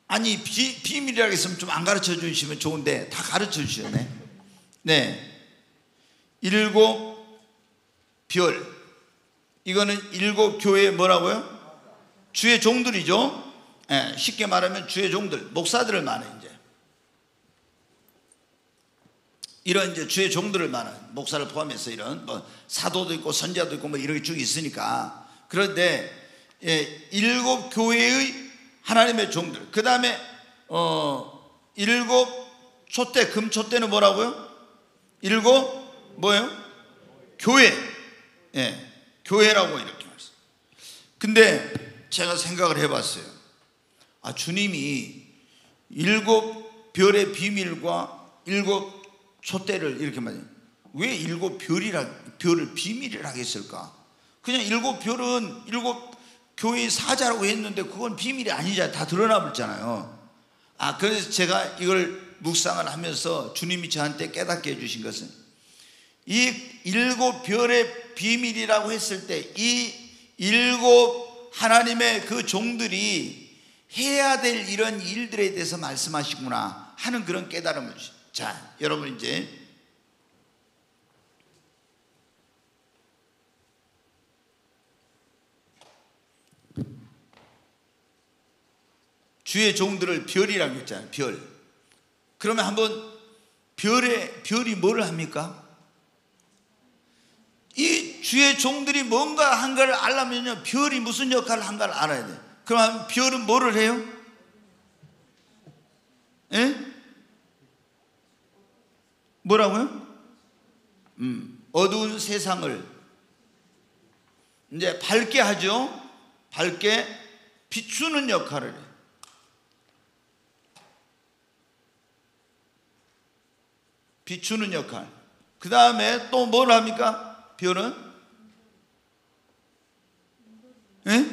아니 비, 비밀이라고 했으면 좀 안 가르쳐 주시면 좋은데 다 가르쳐 주셨네. 네. 일곱 별. 이거는 일곱 교회 뭐라고요? 주의 종들이죠. 네, 쉽게 말하면 주의 종들 목사들을 말해 이제. 이런 이제 주의 종들을 말하는 목사를 포함해서 이런 뭐 사도도 있고 선자도 있고 뭐 이렇게 쭉 있으니까. 그런데 예, 일곱 교회의 하나님의 종들 그 다음에 어 일곱 촛대 금촛대는 뭐라고요? 일곱 뭐예요? 교회 예, 교회라고 이렇게 말씀. 근데 제가 생각을 해봤어요. 아 주님이 일곱 별의 비밀과 일곱 촛대를 이렇게 말해요. 왜 일곱 별이라 별을 비밀이라 했을까? 그냥 일곱 별은 일곱 교회의 사자라고 했는데 그건 비밀이 아니잖아요. 다 드러나 버렸잖아요. 아 그래서 제가 이걸 묵상을 하면서 주님이 저한테 깨닫게 해주신 것은 이 일곱 별의 비밀이라고 했을 때 이 일곱 하나님의 그 종들이 해야 될 이런 일들에 대해서 말씀하시구나 하는 그런 깨달음을 주십니다. 자, 여러분 이제 주의 종들을 별이라고 했잖아요. 별. 그러면 한번 별의 별이 뭐를 합니까? 이 주의 종들이 뭔가 한걸 알려면요. 별이 무슨 역할을 한가를 알아야 돼. 그럼 별은 뭐를 해요? 예? 뭐라고요? 음, 어두운 세상을 이제 밝게 하죠. 밝게 비추는 역할을 해. 비추는 역할. 그 다음에 또 뭘 합니까? 별은? 예?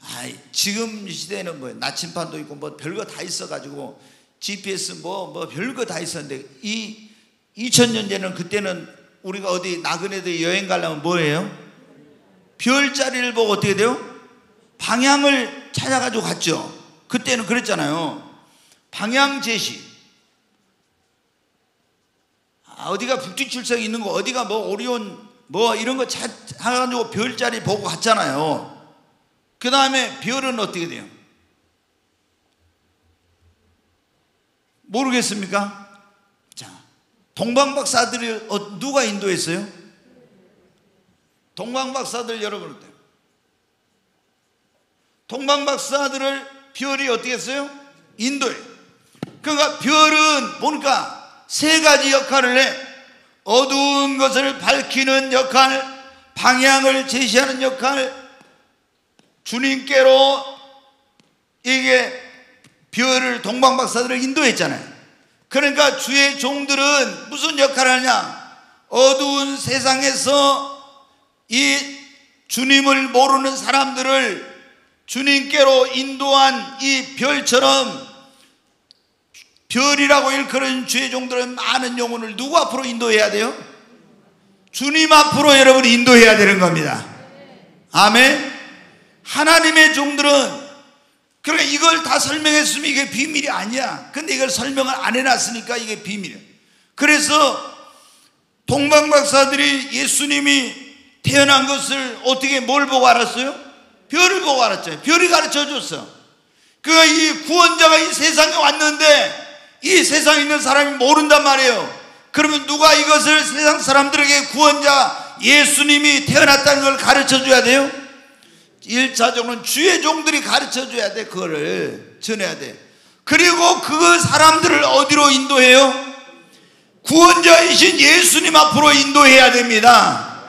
아, 지금 시대에는 뭐 나침반도 있고 뭐 별거 다 있어가지고 GPS 뭐, 뭐 별거 다 있었는데 이 2000년 전에는 그때는 우리가 어디 나그네들 여행 가려면 뭐예요? 별자리를 보고 어떻게 돼요? 방향을 찾아가지고 갔죠. 그때는 그랬잖아요. 방향 제시. 아, 어디가 북두칠성 있는 거, 어디가 뭐 오리온 뭐 이런 거 찾아가지고 별자리 보고 갔잖아요. 그 다음에 별은 어떻게 돼요? 모르겠습니까? 자, 동방박사들이 어, 누가 인도했어요? 동방박사들 여러분? 동방박사들을 별이 어떻게 했어요? 인도에. 그러니까 별은 보니까 세 가지 역할을 해. 어두운 것을 밝히는 역할, 방향을 제시하는 역할, 주님께로 이게 별을 동방 박사들을 인도했잖아요. 그러니까 주의 종들은 무슨 역할을 하냐? 어두운 세상에서 이 주님을 모르는 사람들을 주님께로 인도한 이 별처럼 별이라고 일컬은 주의 종들은 많은 영혼을 누구 앞으로 인도해야 돼요? 주님 앞으로 여러분이 인도해야 되는 겁니다. 아멘. 하나님의 종들은 그러니까 이걸 다 설명했으면 이게 비밀이 아니야. 근데 이걸 설명을 안 해놨으니까 이게 비밀이야. 그래서 동방박사들이 예수님이 태어난 것을 어떻게 뭘 보고 알았어요? 별을 보고 알았죠. 별이 가르쳐 줬어. 그이 구원자가 이 세상에 왔는데 이 세상에 있는 사람이 모른단 말이에요. 그러면 누가 이것을 세상 사람들에게 구원자 예수님이 태어났다는 걸 가르쳐 줘야 돼요? 1차적으로는 주의 종들이 가르쳐 줘야 돼. 그거를 전해야 돼. 그리고 그 사람들을 어디로 인도해요? 구원자이신 예수님 앞으로 인도해야 됩니다.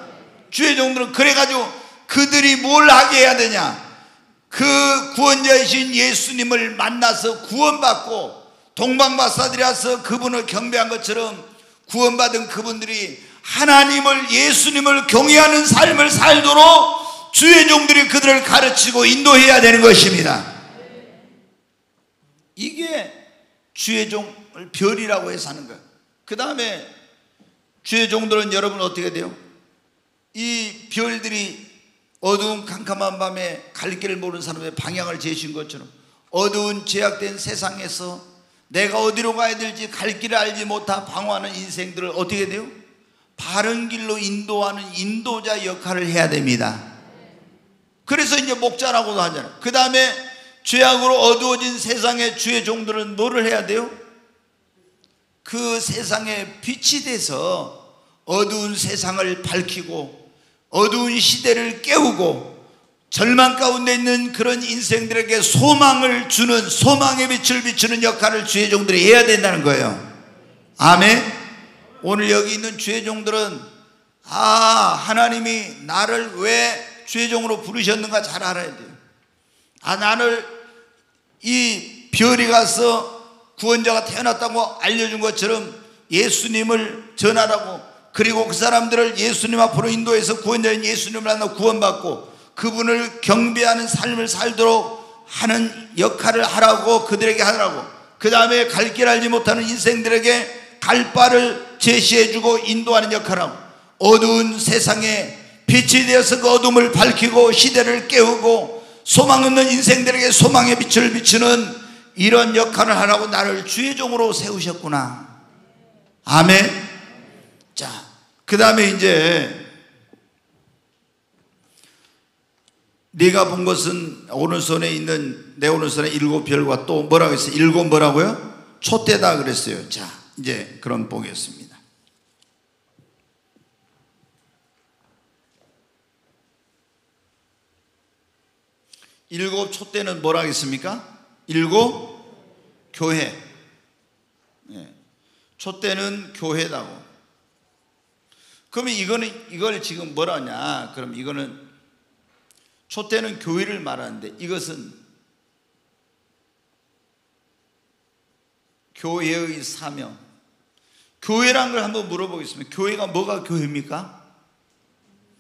주의 종들은 그래가지고 그들이 뭘 하게 해야 되냐? 그 구원자이신 예수님을 만나서 구원받고 동방박사들이 와서 그분을 경배한 것처럼 구원받은 그분들이 하나님을 예수님을 경외하는 삶을 살도록 주의 종들이 그들을 가르치고 인도해야 되는 것입니다. 이게 주의 종을 별이라고 해서 하는 거예요. 그 다음에 주의 종들은 여러분 어떻게 돼요? 이 별들이 어두운 캄캄한 밤에 갈 길을 모르는 사람의 방향을 제신 것처럼 어두운 제약된 세상에서 내가 어디로 가야 될지 갈 길을 알지 못한 방황하는 인생들을 어떻게 돼요? 바른 길로 인도하는 인도자 역할을 해야 됩니다. 그래서 이제 목자라고도 하잖아요. 그 다음에 죄악으로 어두워진 세상의 주의 종들은 뭐를 해야 돼요? 그 세상에 빛이 돼서 어두운 세상을 밝히고 어두운 시대를 깨우고 절망 가운데 있는 그런 인생들에게 소망을 주는 소망의 빛을 비추는 역할을 주의 종들이 해야 된다는 거예요. 아멘. 오늘 여기 있는 주의 종들은 아 하나님이 나를 왜 주의 종으로 부르셨는가 잘 알아야 돼요. 아 나를 이 별이 가서 구원자가 태어났다고 알려준 것처럼 예수님을 전하라고 그리고 그 사람들을 예수님 앞으로 인도해서 구원자인 예수님을 만나 구원받고 그분을 경배하는 삶을 살도록 하는 역할을 하라고 그들에게 하라고 그 다음에 갈 길 알지 못하는 인생들에게 갈 바를 제시해주고 인도하는 역할을 하고 어두운 세상에 빛이 되어서 그 어둠을 밝히고 시대를 깨우고 소망 없는 인생들에게 소망의 빛을 비추는 이런 역할을 하라고 나를 주의 종으로 세우셨구나. 아멘. 자, 그 다음에 이제 네가 본 것은 오른손에 있는 내 오른손에 일곱 별과 또 뭐라고 했어요? 일곱 뭐라고요? 촛대다 그랬어요. 자, 이제 그럼 보겠습니다. 일곱 촛대는 뭐라 하겠습니까? 일곱 교회. 네. 촛대는 교회다고. 그러면 이거는 이걸 지금 뭐라 하냐? 그럼 이거는 촛대는 교회를 말하는데 이것은 교회의 사명. 교회란 걸 한번 물어보겠습니다. 교회가 뭐가 교회입니까?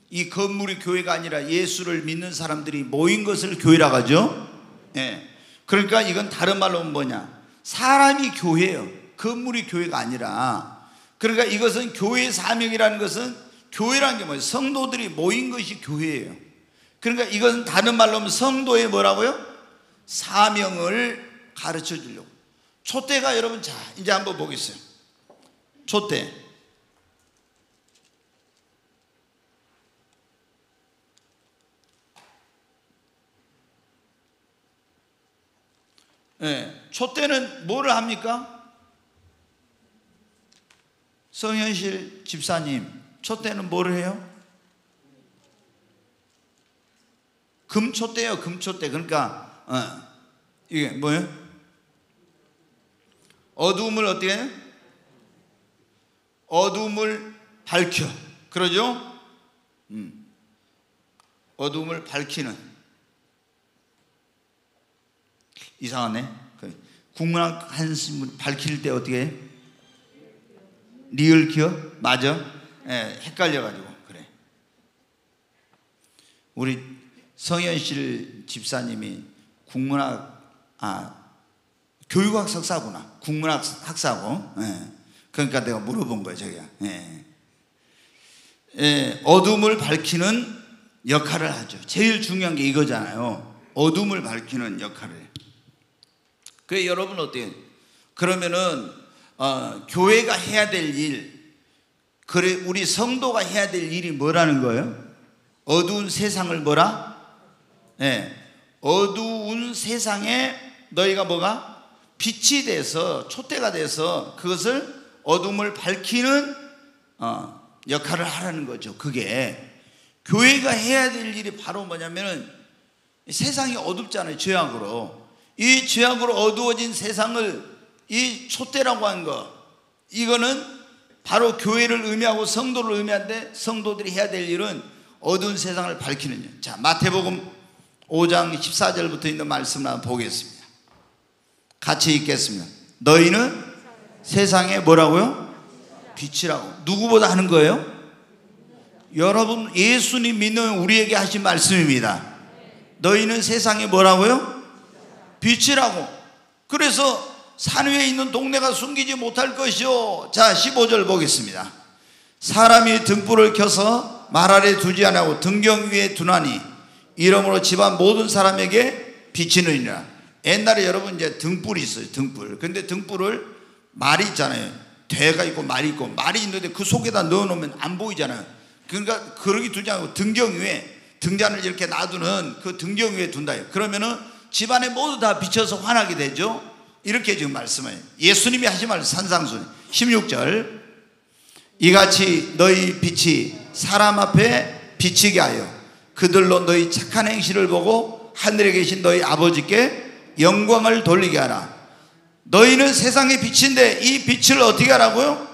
이 건물이 교회가 아니라 예수를 믿는 사람들이 모인 것을 교회라고 하죠. 예. 그러니까 이건 다른 말로 뭐냐? 사람이 교회예요. 건물이 교회가 아니라. 그러니까 이것은 교회의 사명이라는 것은 교회라는 게 뭐예요? 성도들이 모인 것이 교회예요. 그러니까 이것은 다른 말로 하면 성도의 뭐라고요? 사명을 가르쳐 주려고. 촛대가 여러분 자 이제 한번 보겠어요. 촛대. 네, 촛대는 뭐를 합니까? 성현실 집사님, 촛대는 뭐를 해요? 금촛대요, 금촛대. 그러니까 어, 이게 뭐예요? 어두움을 어떻게 해? 어두움을 밝혀. 그러죠? 음. 어두움을 밝히는. 이상하네. 그 국문학 한숨을 밝힐 때 어떻게 해? 리을 키어? 맞아? 예, 헷갈려가지고. 그래. 우리 성현실 집사님이 국문학, 아, 교육학 석사구나. 국문학 학사고. 예. 그러니까 내가 물어본 거예요, 저기야. 예. 예, 어둠을 밝히는 역할을 하죠. 제일 중요한 게 이거잖아요. 어둠을 밝히는 역할을. 그 여러분 어때요? 그러면은 어, 교회가 해야 될 일, 그래 우리 성도가 해야 될 일이 뭐라는 거예요? 어두운 세상을 뭐라? 예, 어두운 세상에 너희가 뭐가? 빛이 돼서 촛대가 돼서 그것을 어둠을 밝히는 어, 역할을 하라는 거죠. 그게 교회가 해야 될 일이 바로 뭐냐면은 세상이 어둡잖아요. 죄악으로. 이 죄악으로 어두워진 세상을 이 촛대라고 하는 거 이거는 바로 교회를 의미하고 성도를 의미하는데 성도들이 해야 될 일은 어두운 세상을 밝히는 일. 자, 마태복음 5장 14절부터 있는 말씀을 한번 보겠습니다. 같이 읽겠습니다. 너희는 세상에 뭐라고요? 빛이라고. 누구보다 하는 거예요? 여러분 예수님 믿는 우리에게 하신 말씀입니다. 너희는 세상에 뭐라고요? 빛이라고. 그래서 산 위에 있는 동네가 숨기지 못할 것이요. 자, 15절 보겠습니다. 사람이 등불을 켜서 말 아래 두지 않고 등경 위에 두나니 이러므로 집안 모든 사람에게 비치느니라. 옛날에 여러분 이제 등불이 있어요. 등불. 근데 등불을 말이 있잖아요. 대가 있고 말이 있고 말이 있는데 그 속에다 넣어 놓으면 안 보이잖아요. 그러니까 그러기 두지 않고 등경 위에 등잔을 이렇게 놔두는 그 등경 위에 둔다. 그러면은 집안에 모두 다 비춰서 환하게 되죠. 이렇게 지금 말씀해요. 예수님이 하신 말 산상순 16절 이같이 너희 빛이 사람 앞에 비치게 하여 그들로 너희 착한 행실을 보고 하늘에 계신 너희 아버지께 영광을 돌리게 하라. 너희는 세상의 빛인데 이 빛을 어떻게 하라고요?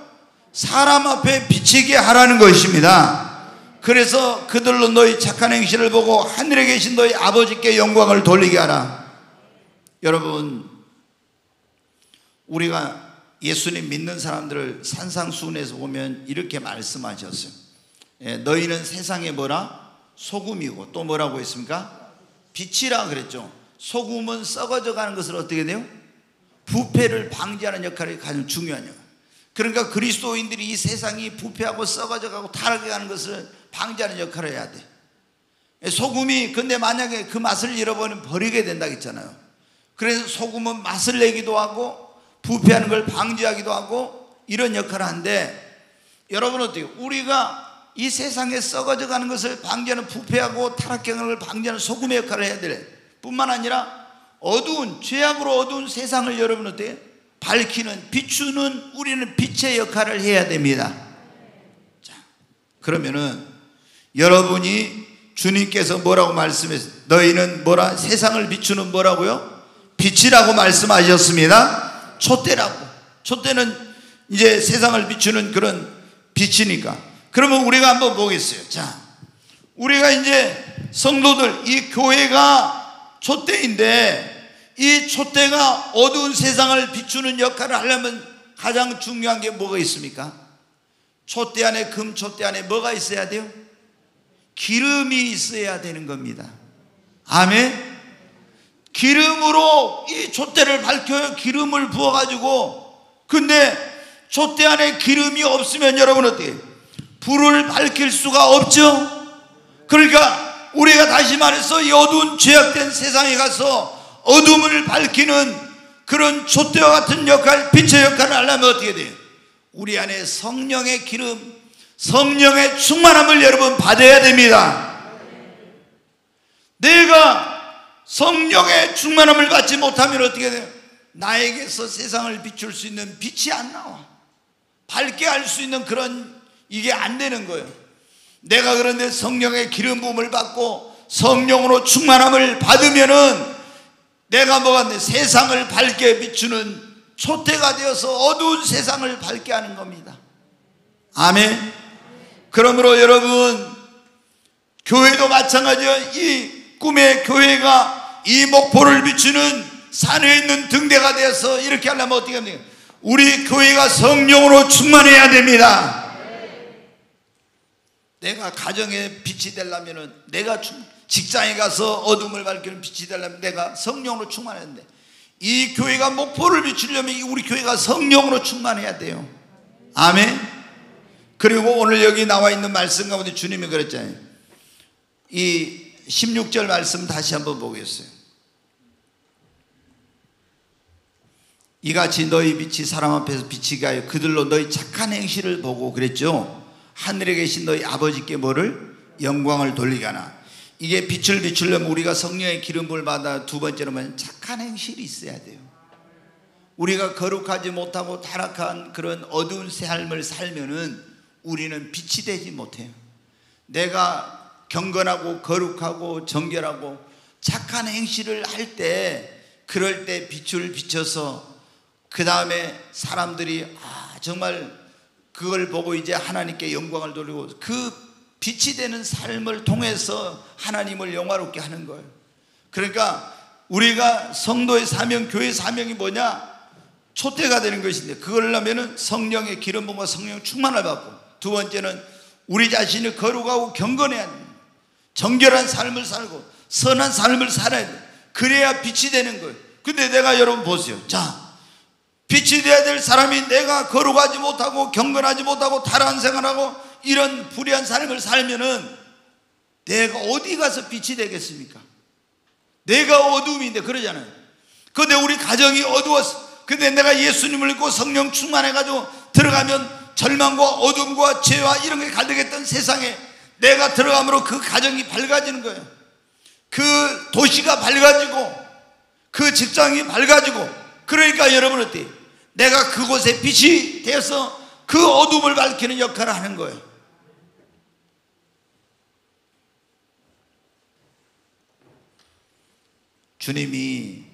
사람 앞에 비치게 하라는 것입니다. 그래서 그들로 너희 착한 행실을 보고 하늘에 계신 너희 아버지께 영광을 돌리게 하라. 여러분, 우리가 예수님 믿는 사람들을 산상수훈에서 보면 이렇게 말씀하셨어요. 예, 너희는 세상에 뭐라? 소금이고 또 뭐라고 했습니까? 빛이라 그랬죠. 소금은 썩어져 가는 것을 어떻게 돼요? 부패를 방지하는 역할이 가장 중요한 역 그러니까 그리스도인들이 이 세상이 부패하고 썩어져 가고 타락해 가는 것을 방지하는 역할을 해야 돼. 소금이 근데 만약에 그 맛을 잃어버리면 버리게 된다 했잖아요. 그래서 소금은 맛을 내기도 하고 부패하는 걸 방지하기도 하고 이런 역할을 하는데 여러분 어때요? 우리가 이 세상에 썩어져 가는 것을 방지하는 부패하고 걸 방지하는 소금의 역할을 해야 될 뿐만 아니라 어두운 죄악으로 어두운 세상을 여러분 어때요? 밝히는 비추는 우리는 빛의 역할을 해야 됩니다. 자, 그러면은 여러분이 주님께서 뭐라고 말씀했어요? 너희는 뭐라 세상을 비추는 뭐라고요? 빛이라고 말씀하셨습니다. 촛대라고. 촛대는 이제 세상을 비추는 그런 빛이니까. 그러면 우리가 한번 보겠어요. 자, 우리가 이제 성도들 이 교회가 촛대인데 이 촛대가 어두운 세상을 비추는 역할을 하려면 가장 중요한 게 뭐가 있습니까? 촛대 안에 금 촛대 안에 뭐가 있어야 돼요? 기름이 있어야 되는 겁니다. 아멘. 기름으로 이 촛대를 밝혀요. 기름을 부어가지고. 근데 촛대 안에 기름이 없으면 여러분 어떻게 불을 밝힐 수가 없죠? 그러니까 우리가 다시 말해서 이 어두운 죄악된 세상에 가서 어둠을 밝히는 그런 촛대와 같은 역할, 빛의 역할을 하려면 어떻게 돼요? 우리 안에 성령의 기름, 성령의 충만함을 여러분 받아야 됩니다. 내가 성령의 충만함을 받지 못하면 어떻게 돼요? 나에게서 세상을 비출 수 있는 빛이 안 나와. 밝게 할 수 있는 그런 이게 안 되는 거예요. 내가 그런데 성령의 기름 부음을 받고 성령으로 충만함을 받으면은 내가 뭐가 돼? 세상을 밝게 비추는 촛대가 되어서 어두운 세상을 밝게 하는 겁니다. 아멘. 그러므로 여러분 교회도 마찬가지예요. 이 꿈의 교회가 이 목포를 비추는 산에 있는 등대가 되어서 이렇게 하려면 어떻게 합니까? 우리 교회가 성령으로 충만해야 됩니다. 내가 가정에 빛이 되려면은 내가 직장에 가서 어둠을 밝히는 빛이 되려면 내가 성령으로 충만했는데 이 교회가 목포를 비추려면 우리 교회가 성령으로 충만해야 돼요. 아멘. 그리고 오늘 여기 나와 있는 말씀 가운데 주님이 그랬잖아요. 이 16절 말씀 다시 한번 보겠어요. 이같이 너희 빛이 사람 앞에서 비치게 하여 그들로 너희 착한 행실을 보고 그랬죠. 하늘에 계신 너희 아버지께 뭐를 영광을 돌리게 하나. 이게 빛을 비추려면 우리가 성령의 기름을 받아 두 번째로는 착한 행실이 있어야 돼요. 우리가 거룩하지 못하고 타락한 그런 어두운 삶을 살면은 우리는 빛이 되지 못해요. 내가 경건하고 거룩하고 정결하고 착한 행실을 할 때 그럴 때 빛을 비춰서 그 다음에 사람들이 아 정말 그걸 보고 이제 하나님께 영광을 돌리고 그 빛이 되는 삶을 통해서 하나님을 영화롭게 하는 거예요. 그러니까 우리가 성도의 사명, 교회 사명이 뭐냐? 초대가 되는 것인데 그걸 하면은 성령의 기름 부음과 성령 충만을 받고 두 번째는 우리 자신을 거룩하고 경건해야 합니다. 정결한 삶을 살고 선한 삶을 살아야 돼. 그래야 빛이 되는 거예요. 근데 내가 여러분 보세요. 자, 빛이 되어야 될 사람이 내가 거룩하지 못하고 경건하지 못하고 타락한 생활하고 이런 불의한 삶을 살면은 내가 어디 가서 빛이 되겠습니까? 내가 어둠인데 그러잖아요. 근데 우리 가정이 어두웠어. 근데 내가 예수님을 믿고 성령 충만해가지고 들어가면 절망과 어둠과 죄와 이런 게 갈등했던 세상에 내가 들어감으로 그 가정이 밝아지는 거예요. 그 도시가 밝아지고 그 직장이 밝아지고 그러니까 여러분 어때? 내가 그곳에 빛이 되어서 그 어둠을 밝히는 역할을 하는 거예요. 주님이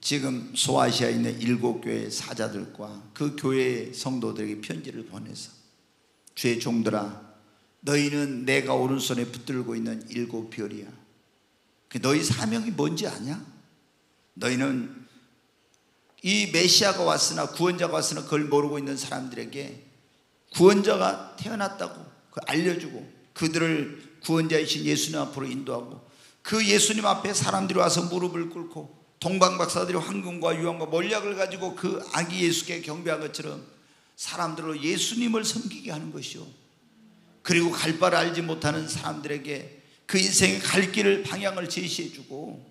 지금 소아시아에 있는 일곱 교회 사자들과 그 교회 성도들에게 편지를 보내서 주의 종들아 너희는 내가 오른손에 붙들고 있는 일곱 별이야 그 너희 사명이 뭔지 아냐? 너희는 이 메시아가 왔으나 구원자가 왔으나 그걸 모르고 있는 사람들에게 구원자가 태어났다고 그 알려주고 그들을 구원자이신 예수님 앞으로 인도하고 그 예수님 앞에 사람들이 와서 무릎을 꿇고 동방 박사들이 황금과 유황과 몰약을 가지고 그 아기 예수께 경배한 것처럼 사람들로 예수님을 섬기게 하는 것이요. 그리고 갈 바를 알지 못하는 사람들에게 그 인생의 갈 길을 방향을 제시해 주고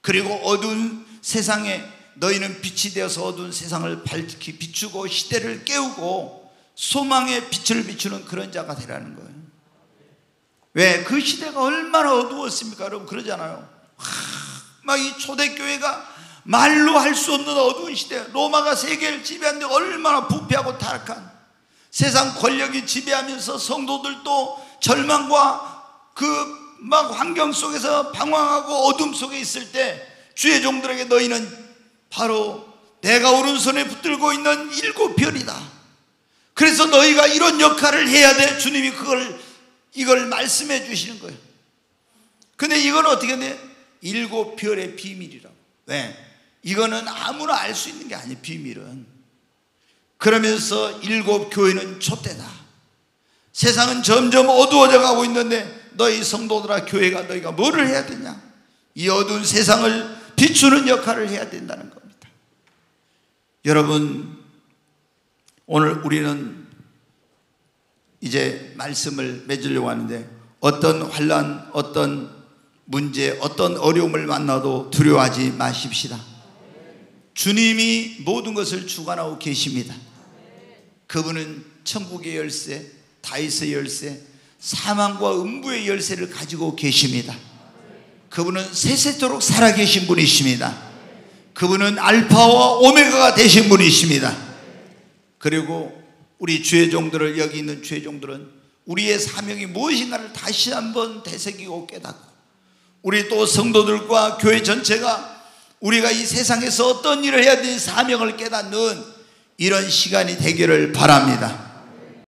그리고 어두운 세상에 너희는 빛이 되어서 어두운 세상을 밝히 비추고 시대를 깨우고 소망의 빛을 비추는 그런 자가 되라는 거예요. 왜? 그 시대가 얼마나 어두웠습니까? 여러분 그러잖아요. 막 이 초대교회가 말로 할 수 없는 어두운 시대. 로마가 세계를 지배하는데 얼마나 부패하고 타락한 세상 권력이 지배하면서 성도들도 절망과 그 막 환경 속에서 방황하고 어둠 속에 있을 때 주의 종들에게 너희는 바로 내가 오른손에 붙들고 있는 일곱 별이다. 그래서 너희가 이런 역할을 해야 돼. 주님이 그걸 이걸 말씀해 주시는 거예요. 근데 이건 어떻게 돼? 일곱 별의 비밀이라고. 왜? 이거는 아무나 알 수 있는 게 아니에요. 비밀은. 그러면서 일곱 교회는 촛대다. 세상은 점점 어두워져 가고 있는데 너희 성도들아 교회가 너희가 뭐를 해야 되냐? 이 어두운 세상을 비추는 역할을 해야 된다는 겁니다. 여러분 오늘 우리는 이제 말씀을 맺으려고 하는데 어떤 환란, 어떤 문제, 어떤 어려움을 만나도 두려워하지 마십시다. 주님이 모든 것을 주관하고 계십니다. 그분은 천국의 열쇠, 다윗의 열쇠, 사망과 음부의 열쇠를 가지고 계십니다. 그분은 세세토록 살아계신 분이십니다. 그분은 알파와 오메가가 되신 분이십니다. 그리고 우리 주의 종들을 여기 있는 주의 종들은 우리의 사명이 무엇인가를 다시 한번 되새기고 깨닫고 우리 또 성도들과 교회 전체가 우리가 이 세상에서 어떤 일을 해야 되는 사명을 깨닫는 이런 시간이 되기를 바랍니다.